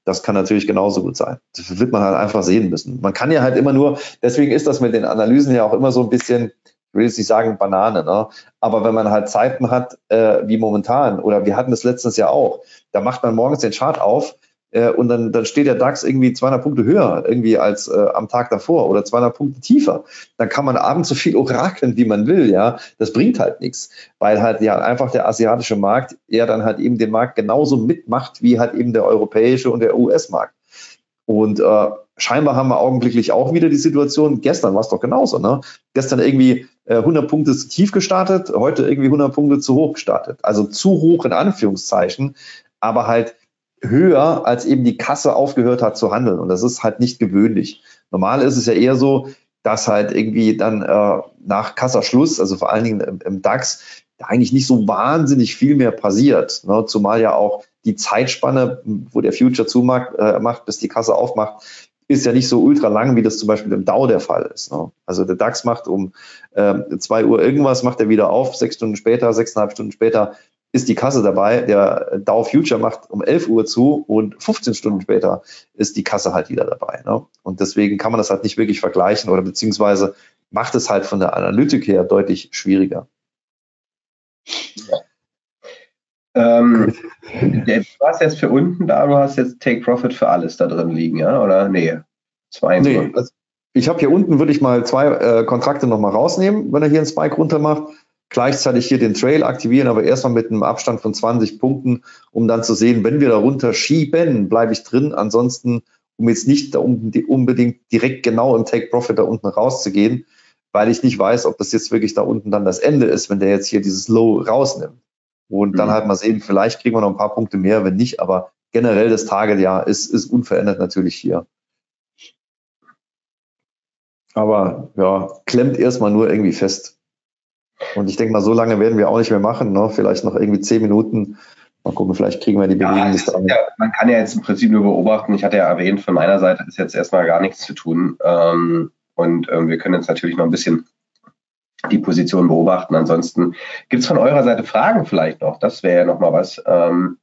Das kann natürlich genauso gut sein. Das wird man halt einfach sehen müssen. Man kann ja halt immer nur, deswegen ist das mit den Analysen ja auch immer so ein bisschen, will jetzt nicht sagen Banane, ne? aber wenn man halt Zeiten hat, äh, wie momentan, oder wir hatten das letztens ja auch, da macht man morgens den Chart auf äh, und dann, dann steht der DAX irgendwie 200 Punkte höher irgendwie als äh, am Tag davor oder 200 Punkte tiefer. Dann kann man abends so viel orakeln, wie man will, ja. Das bringt halt nichts, weil halt ja einfach der asiatische Markt eher dann halt eben den Markt genauso mitmacht wie halt eben der europäische und der US-Markt. Und äh, scheinbar haben wir augenblicklich auch wieder die Situation, gestern war es doch genauso, ne? Gestern irgendwie äh, 100 Punkte zu tief gestartet, heute irgendwie 100 Punkte zu hoch gestartet. Also zu hoch in Anführungszeichen, aber halt höher, als eben die Kasse aufgehört hat zu handeln. Und das ist halt nicht gewöhnlich. Normal ist es ja eher so, dass halt irgendwie dann äh, nach Kassaschluss, also vor allen Dingen im, im DAX, eigentlich nicht so wahnsinnig viel mehr passiert. Ne? Zumal ja auch die Zeitspanne, wo der Future zumacht, äh, macht, bis die Kasse aufmacht, ist ja nicht so ultra lang, wie das zum Beispiel im DAO der Fall ist. Ne? Also der DAX macht um äh, zwei Uhr irgendwas, macht er wieder auf, sechs Stunden später, sechseinhalb Stunden später ist die Kasse dabei. Der Dow Future macht um 11 Uhr zu und 15 Stunden später ist die Kasse halt wieder dabei. Ne? Und deswegen kann man das halt nicht wirklich vergleichen oder beziehungsweise macht es halt von der Analytik her deutlich schwieriger. Ja. Ähm, du hast jetzt für unten da, du hast jetzt Take Profit für alles da drin liegen, ja? Oder nee? Zwei. Nee, also ich habe hier unten, würde ich mal zwei äh, Kontrakte nochmal rausnehmen, wenn er hier einen Spike runter macht gleichzeitig hier den Trail aktivieren, aber erstmal mit einem Abstand von 20 Punkten, um dann zu sehen, wenn wir darunter schieben, bleibe ich drin. Ansonsten, um jetzt nicht unbedingt direkt genau im Take Profit da unten rauszugehen, weil ich nicht weiß, ob das jetzt wirklich da unten dann das Ende ist, wenn der jetzt hier dieses Low rausnimmt. Und mhm. dann halt mal sehen, vielleicht kriegen wir noch ein paar Punkte mehr, wenn nicht, aber generell das Target ja ist, ist unverändert natürlich hier. Aber ja, klemmt erstmal nur irgendwie fest. Und ich denke mal, so lange werden wir auch nicht mehr machen. Ne? Vielleicht noch irgendwie zehn Minuten. Mal gucken, vielleicht kriegen wir die Bewegung ja, bis Ja, man kann ja jetzt im Prinzip nur beobachten. Ich hatte ja erwähnt, von meiner Seite ist jetzt erstmal gar nichts zu tun. Ähm, und ähm, wir können jetzt natürlich noch ein bisschen die Position beobachten. Ansonsten gibt es von eurer Seite Fragen vielleicht noch. Das wäre ja nochmal was. Ähm,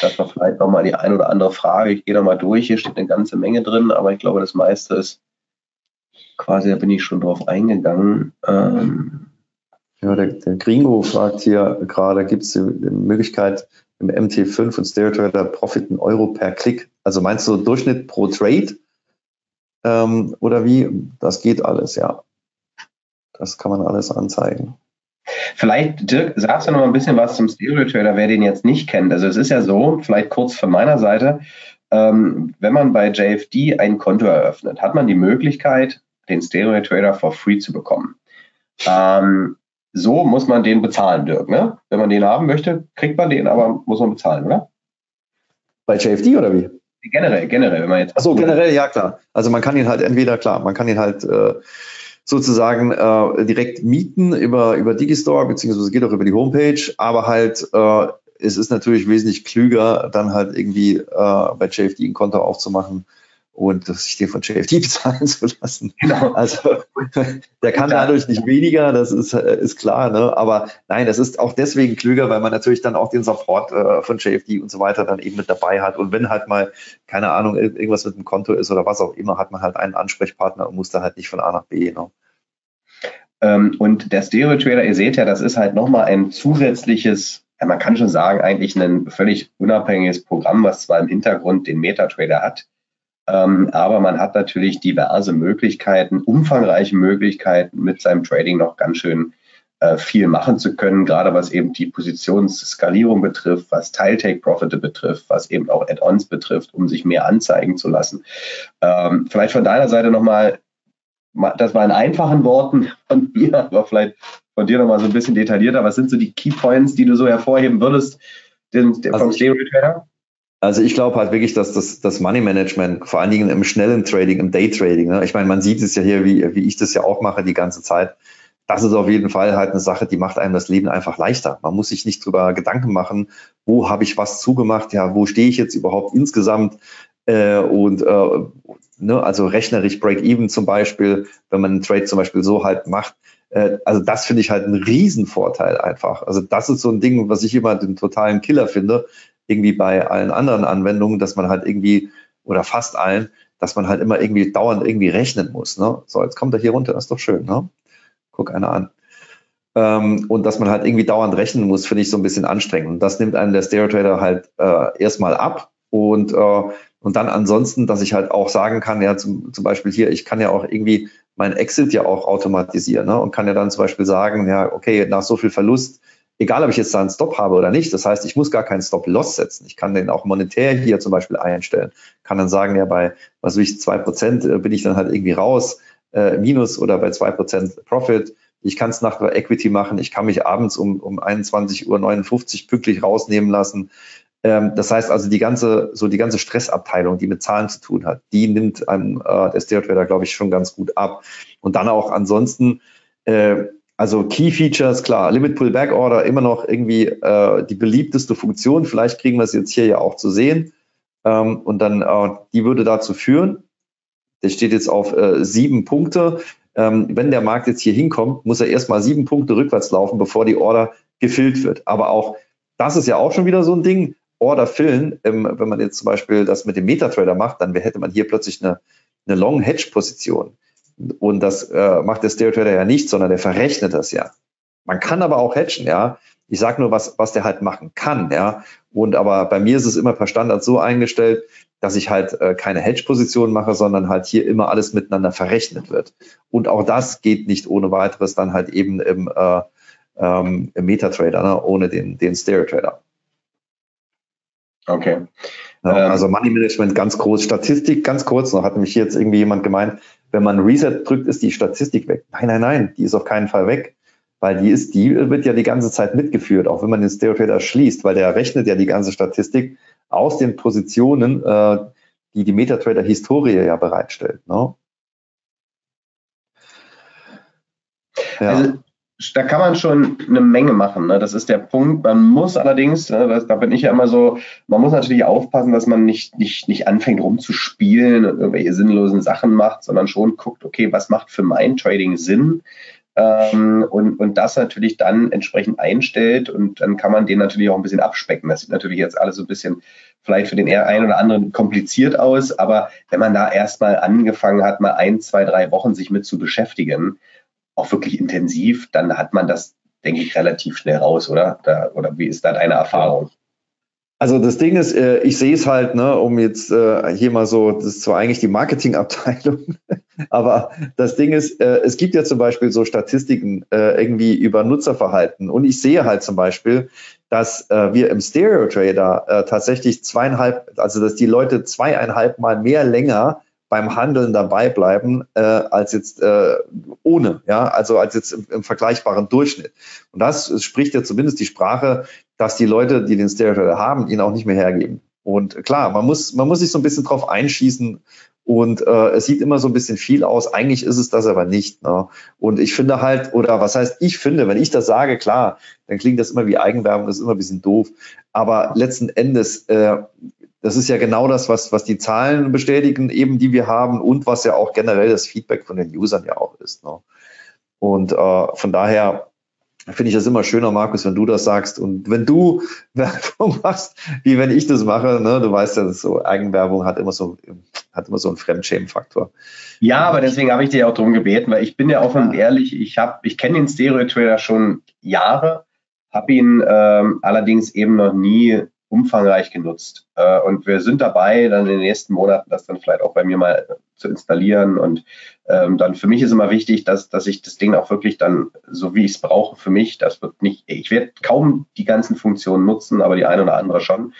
dass wir vielleicht nochmal die ein oder andere Frage. Ich gehe nochmal durch. Hier steht eine ganze Menge drin, aber ich glaube, das meiste ist quasi, da bin ich schon drauf eingegangen. Ähm, ja, der, der Gringo fragt hier gerade, gibt es die Möglichkeit im MT5 und Stereo Profit in Euro per Klick? Also meinst du Durchschnitt pro Trade? Ähm, oder wie? Das geht alles, ja. Das kann man alles anzeigen. Vielleicht, Dirk, sagst du noch mal ein bisschen was zum Stereo Trader, wer den jetzt nicht kennt. Also es ist ja so, vielleicht kurz von meiner Seite, ähm, wenn man bei JFD ein Konto eröffnet, hat man die Möglichkeit, den Stereo Trader for free zu bekommen. Ähm, so muss man den bezahlen, Dirk. Ne? Wenn man den haben möchte, kriegt man den, aber muss man bezahlen, oder? Bei JFD oder wie? Generell, generell, wenn man jetzt. Achso, generell, ja klar. Also man kann ihn halt entweder, klar, man kann ihn halt äh, sozusagen äh, direkt mieten über, über Digistore, beziehungsweise geht auch über die Homepage, aber halt äh, es ist natürlich wesentlich klüger, dann halt irgendwie äh, bei JFD ein Konto aufzumachen und sich den von JFD bezahlen zu lassen. Genau. Also der kann dadurch nicht weniger, das ist, äh, ist klar, ne? aber nein, das ist auch deswegen klüger, weil man natürlich dann auch den Support äh, von JFD und so weiter dann eben mit dabei hat und wenn halt mal, keine Ahnung, irgendwas mit dem Konto ist oder was auch immer, hat man halt einen Ansprechpartner und muss da halt nicht von A nach B. Ne? Ähm, und der Stereo Trader, ihr seht ja, das ist halt nochmal ein zusätzliches ja, man kann schon sagen, eigentlich ein völlig unabhängiges Programm, was zwar im Hintergrund den MetaTrader hat, aber man hat natürlich diverse Möglichkeiten, umfangreiche Möglichkeiten, mit seinem Trading noch ganz schön äh, viel machen zu können, gerade was eben die Positionsskalierung betrifft, was Teil-Take-Profite betrifft, was eben auch Add-ons betrifft, um sich mehr anzeigen zu lassen. Ähm, vielleicht von deiner Seite nochmal, das war in einfachen Worten von mir, aber vielleicht von dir nochmal so ein bisschen detaillierter. Was sind so die Key Points, die du so hervorheben würdest den, den, also vom Stereo Trader? Also ich glaube halt wirklich, dass das, das Money Management, vor allen Dingen im schnellen Trading, im Day Trading, ne? ich meine, man sieht es ja hier, wie, wie ich das ja auch mache die ganze Zeit. Das ist auf jeden Fall halt eine Sache, die macht einem das Leben einfach leichter. Man muss sich nicht drüber Gedanken machen, wo habe ich was zugemacht, ja, wo stehe ich jetzt überhaupt insgesamt äh, und äh, ne, also rechnerisch Break-Even zum Beispiel, wenn man einen Trade zum Beispiel so halt macht. Äh, also das finde ich halt einen Riesenvorteil einfach. Also das ist so ein Ding, was ich immer den totalen Killer finde, irgendwie bei allen anderen Anwendungen, dass man halt irgendwie, oder fast allen, dass man halt immer irgendwie dauernd irgendwie rechnen muss. Ne? So, jetzt kommt er hier runter, das ist doch schön. Ne? Guck einer an. Ähm, und dass man halt irgendwie dauernd rechnen muss, finde ich so ein bisschen anstrengend. Und das nimmt einem der Stereo Trader halt äh, erstmal ab. Und, äh, und dann ansonsten, dass ich halt auch sagen kann, ja, zum, zum Beispiel hier, ich kann ja auch irgendwie mein Exit ja auch automatisieren ne? und kann ja dann zum Beispiel sagen, ja, okay, nach so viel Verlust egal ob ich jetzt da einen Stop habe oder nicht. Das heißt, ich muss gar keinen Stop-Loss setzen. Ich kann den auch monetär hier zum Beispiel einstellen. Kann dann sagen, ja, bei, was weiß ich, zwei Prozent äh, bin ich dann halt irgendwie raus, äh, minus oder bei zwei Prozent Profit. Ich kann es nach Equity machen. Ich kann mich abends um, um 21.59 Uhr pünktlich rausnehmen lassen. Ähm, das heißt also, die ganze, so die ganze Stressabteilung, die mit Zahlen zu tun hat, die nimmt einem äh, der Stereo Trader, glaube ich, schon ganz gut ab. Und dann auch ansonsten, äh, also Key Features, klar, Limit Pullback Order immer noch irgendwie äh, die beliebteste Funktion. Vielleicht kriegen wir es jetzt hier ja auch zu sehen. Ähm, und dann, äh, die würde dazu führen, der steht jetzt auf äh, sieben Punkte. Ähm, wenn der Markt jetzt hier hinkommt, muss er erstmal sieben Punkte rückwärts laufen, bevor die Order gefüllt wird. Aber auch, das ist ja auch schon wieder so ein Ding. Order fillen, ähm, wenn man jetzt zum Beispiel das mit dem Metatrader macht, dann hätte man hier plötzlich eine, eine Long Hedge Position. Und das äh, macht der Stereo Trader ja nicht, sondern der verrechnet das ja. Man kann aber auch hedgen, ja. Ich sage nur, was, was der halt machen kann, ja. Und aber bei mir ist es immer per Standard so eingestellt, dass ich halt äh, keine Hedge-Position mache, sondern halt hier immer alles miteinander verrechnet wird. Und auch das geht nicht ohne weiteres dann halt eben im, äh, ähm, im Metatrader, ne? ohne den, den Stereo Trader. Okay. Ähm, also Money Management ganz groß. Statistik ganz kurz noch, hat mich jetzt irgendwie jemand gemeint, wenn man Reset drückt, ist die Statistik weg. Nein, nein, nein, die ist auf keinen Fall weg. Weil die ist, die wird ja die ganze Zeit mitgeführt, auch wenn man den Stereo Trader schließt, weil der rechnet ja die ganze Statistik aus den Positionen, äh, die die MetaTrader Historie ja bereitstellt. Ne? Ja. Also da kann man schon eine Menge machen. Ne? Das ist der Punkt. Man muss allerdings, ne, das, da bin ich ja immer so, man muss natürlich aufpassen, dass man nicht, nicht, nicht anfängt rumzuspielen und irgendwelche sinnlosen Sachen macht, sondern schon guckt, okay, was macht für mein Trading Sinn? Ähm, und, und das natürlich dann entsprechend einstellt und dann kann man den natürlich auch ein bisschen abspecken. Das sieht natürlich jetzt alles so ein bisschen vielleicht für den einen oder anderen kompliziert aus, aber wenn man da erstmal angefangen hat, mal ein, zwei, drei Wochen sich mit zu beschäftigen, auch wirklich intensiv, dann hat man das, denke ich, relativ schnell raus, oder? Da, oder wie ist da deine Erfahrung? Also das Ding ist, äh, ich sehe es halt, ne, um jetzt äh, hier mal so, das ist zwar eigentlich die Marketingabteilung, aber das Ding ist, äh, es gibt ja zum Beispiel so Statistiken irgendwie über Nutzerverhalten und ich sehe halt zum Beispiel, dass wir im Stereo Trader tatsächlich zweieinhalb, also dass die Leute zweieinhalb Mal mehr länger beim Handeln dabei bleiben äh, als jetzt äh, ohne, ja, also als jetzt im, im, vergleichbaren Durchschnitt. Und das spricht ja zumindest die Sprache, dass die Leute, die den Stereo haben, ihn auch nicht mehr hergeben. Und klar, man muss, man muss sich so ein bisschen drauf einschießen und äh, es sieht immer so ein bisschen viel aus. Eigentlich ist es das aber nicht. Ne? Und ich finde halt, oder was heißt ich finde, wenn ich das sage, klar, dann klingt das immer wie Eigenwerbung, das ist immer ein bisschen doof. Aber letzten Endes äh, das ist ja genau das, was, was die Zahlen bestätigen, eben die wir haben und was ja auch generell das Feedback von den Usern ja auch ist. Ne? Und äh, von daher finde ich das immer schöner, Markus, wenn du das sagst. Und wenn du Werbung machst, wie wenn ich das mache, ne, du weißt ja, so Eigenwerbung hat immer so, hat immer so einen Fremdschämenfaktor. Ja, aber deswegen habe ich dir auch darum gebeten, weil ich bin ja offen und ehrlich, ich habe, ich kenne den Stereo Trader schon Jahre, habe ihn ähm, allerdings eben noch nie umfangreich genutzt. Äh, und wir sind dabei, dann in den nächsten Monaten das dann vielleicht auch bei mir mal zu installieren. Und ähm, dann für mich ist immer wichtig, dass, dass ich das Ding auch wirklich dann, so wie ich es brauche, für mich, das wird nicht, ich werde kaum die ganzen Funktionen nutzen, aber die eine oder andere schon.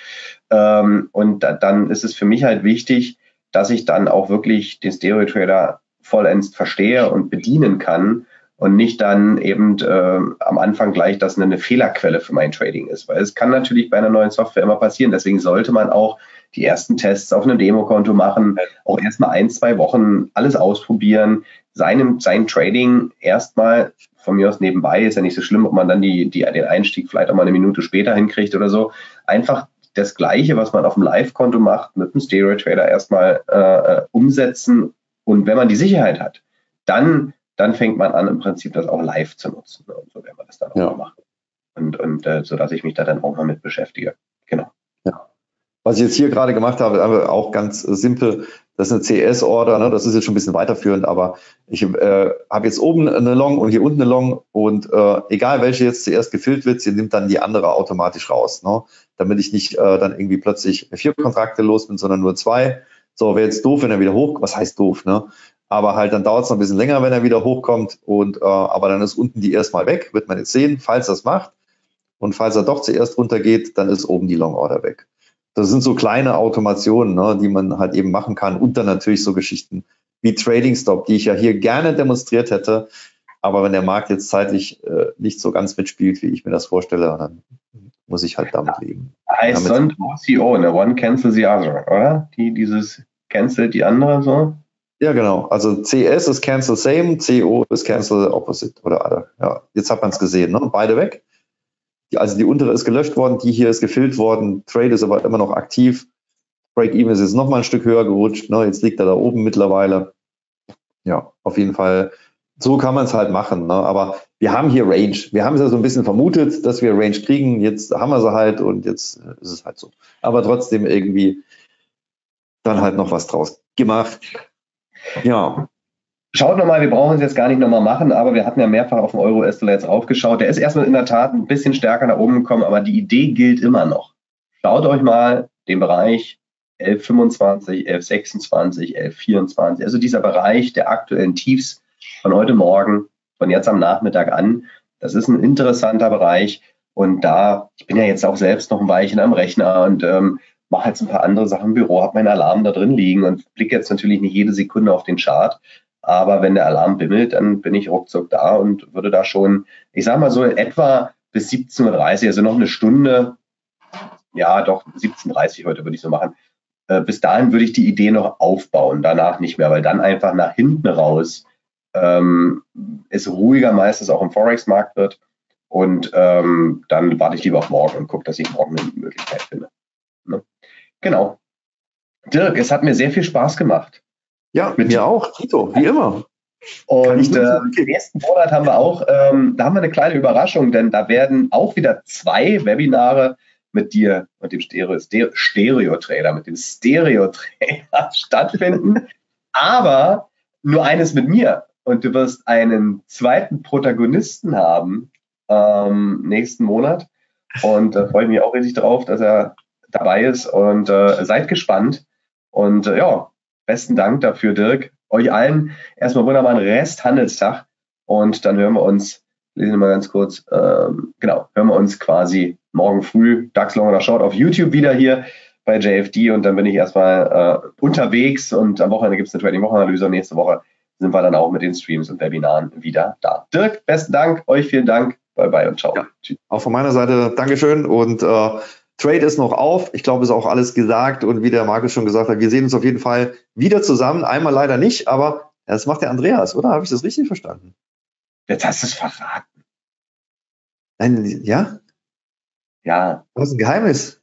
Ähm, und da, dann ist es für mich halt wichtig, dass ich dann auch wirklich den Stereo Trader vollends verstehe und bedienen kann und nicht dann eben äh, am Anfang gleich, dass eine Fehlerquelle für mein Trading ist. Weil es kann natürlich bei einer neuen Software immer passieren. Deswegen sollte man auch die ersten Tests auf einem Demokonto machen, auch erstmal ein, zwei Wochen alles ausprobieren, seinem, sein Trading erstmal von mir aus nebenbei, ist ja nicht so schlimm, ob man dann die, die, den Einstieg vielleicht auch mal eine Minute später hinkriegt oder so. Einfach das Gleiche, was man auf dem Live-Konto macht, mit dem Stereo Trader erstmal äh, äh umsetzen. Und wenn man die Sicherheit hat, dann dann fängt man an, im Prinzip das auch live zu nutzen. Ne? Und so werden wir das dann auch ja. machen. Und, und äh, so dass ich mich da dann auch mal mit beschäftige. Genau. Ja. Was ich jetzt hier gerade gemacht habe, auch ganz simpel, das ist eine CS-Order, ne? das ist jetzt schon ein bisschen weiterführend, aber ich äh, habe jetzt oben eine Long und hier unten eine Long und äh, egal welche jetzt zuerst gefüllt wird, sie nimmt dann die andere automatisch raus, ne? damit ich nicht äh, dann irgendwie plötzlich vier Kontrakte los bin, sondern nur zwei. So, wäre jetzt doof, wenn er wieder hoch, was heißt doof, ne? Aber halt dann dauert es noch ein bisschen länger, wenn er wieder hochkommt. Und äh, aber dann ist unten die erstmal weg, wird man jetzt sehen, falls das macht. Und falls er doch zuerst runtergeht, dann ist oben die Long Order weg. Das sind so kleine Automationen, ne, die man halt eben machen kann. Und dann natürlich so Geschichten wie Trading Stop, die ich ja hier gerne demonstriert hätte. Aber wenn der Markt jetzt zeitlich äh, nicht so ganz mitspielt, wie ich mir das vorstelle, dann muss ich halt damit leben. Heißt sonst OCO, ne? One cancel the other, oder? Die dieses cancelt die andere so? Ja, genau. Also CS ist Cancel Same, CO ist Cancel Opposite oder other. Ja, jetzt hat man es gesehen, ne? Beide weg. Die, also die untere ist gelöscht worden, die hier ist gefillt worden, Trade ist aber immer noch aktiv. Break-Even ist jetzt noch mal ein Stück höher gerutscht. Ne? Jetzt liegt er da oben mittlerweile. Ja, auf jeden Fall. So kann man es halt machen. Ne? Aber wir haben hier Range. Wir haben es ja so ein bisschen vermutet, dass wir Range kriegen. Jetzt haben wir sie halt und jetzt ist es halt so. Aber trotzdem irgendwie dann halt noch was draus gemacht. Ja. Schaut nochmal, wir brauchen es jetzt gar nicht nochmal machen, aber wir hatten ja mehrfach auf den Euro-US-Dollar jetzt aufgeschaut. Der ist erstmal in der Tat ein bisschen stärker nach oben gekommen, aber die Idee gilt immer noch. Schaut euch mal den Bereich 1125, 1126, 1124, also dieser Bereich der aktuellen Tiefs von heute Morgen, von jetzt am Nachmittag an. Das ist ein interessanter Bereich. Und da, ich bin ja jetzt auch selbst noch ein Weilchen am Rechner und ähm, mache jetzt ein paar andere Sachen im Büro, habe meinen Alarm da drin liegen und blicke jetzt natürlich nicht jede Sekunde auf den Chart. Aber wenn der Alarm bimmelt, dann bin ich ruckzuck da und würde da schon, ich sage mal so in etwa bis 17.30 Uhr, also noch eine Stunde, ja doch 17.30 Uhr heute würde ich so machen. Äh, bis dahin würde ich die Idee noch aufbauen, danach nicht mehr, weil dann einfach nach hinten raus ähm, es ruhiger meistens auch im Forex-Markt wird. Und ähm, dann warte ich lieber auf morgen und gucke, dass ich morgen eine Möglichkeit finde. Ne? Genau. Dirk, es hat mir sehr viel Spaß gemacht. Ja, mit mir auch, Tito, wie immer. Und äh, im nächsten Monat haben wir auch, ähm, da haben wir eine kleine Überraschung, denn da werden auch wieder zwei Webinare mit dir und dem Stereo-Trailer, mit dem Stereo-Trailer stattfinden. Aber nur eines mit mir. Und du wirst einen zweiten Protagonisten haben ähm, nächsten Monat. Und da freue ich mich auch richtig drauf, dass er dabei ist. Und äh, seid gespannt. Und äh, ja, besten Dank dafür, Dirk. Euch allen erstmal wunderbaren Rest Handelstag. Und dann hören wir uns, lesen wir mal ganz kurz, ähm, genau, hören wir uns quasi morgen früh, DAX Long oder Short auf YouTube wieder hier bei JFD. Und dann bin ich erstmal äh, unterwegs und am Wochenende gibt es eine Trading-Wochenanalyse und nächste Woche sind wir dann auch mit den Streams und Webinaren wieder da. Dirk, besten Dank, euch vielen Dank, bye bye und ciao. Ja, auch von meiner Seite Dankeschön und äh, Trade ist noch auf. Ich glaube, es ist auch alles gesagt und wie der Markus schon gesagt hat, wir sehen uns auf jeden Fall wieder zusammen. Einmal leider nicht, aber das macht der Andreas, oder? Habe ich das richtig verstanden? Jetzt hast du es verraten. Nein, ja? Ja. Das ist ein Geheimnis.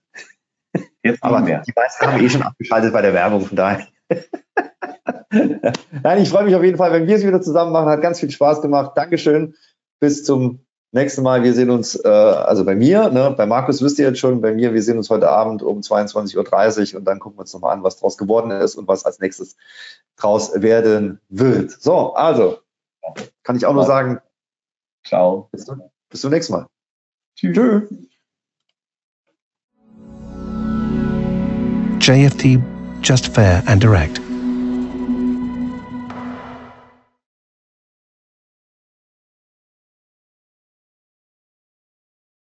Jetzt aber mehr. die meisten haben eh schon abgeschaltet bei der Werbung, von daher. Nein, ich freue mich auf jeden Fall, wenn wir es wieder zusammen machen. Hat ganz viel Spaß gemacht. Dankeschön. Bis zum nächsten Mal. Wir sehen uns, äh, also bei mir, ne, bei Markus wisst ihr jetzt schon, bei mir, wir sehen uns heute Abend um 22.30 Uhr und dann gucken wir uns nochmal an, was draus geworden ist und was als nächstes draus werden wird. So, also, kann ich auch nur sagen. Ciao. Bis, bis zum nächsten Mal. Tschüss. Tschüss. JFD, just fair and direct.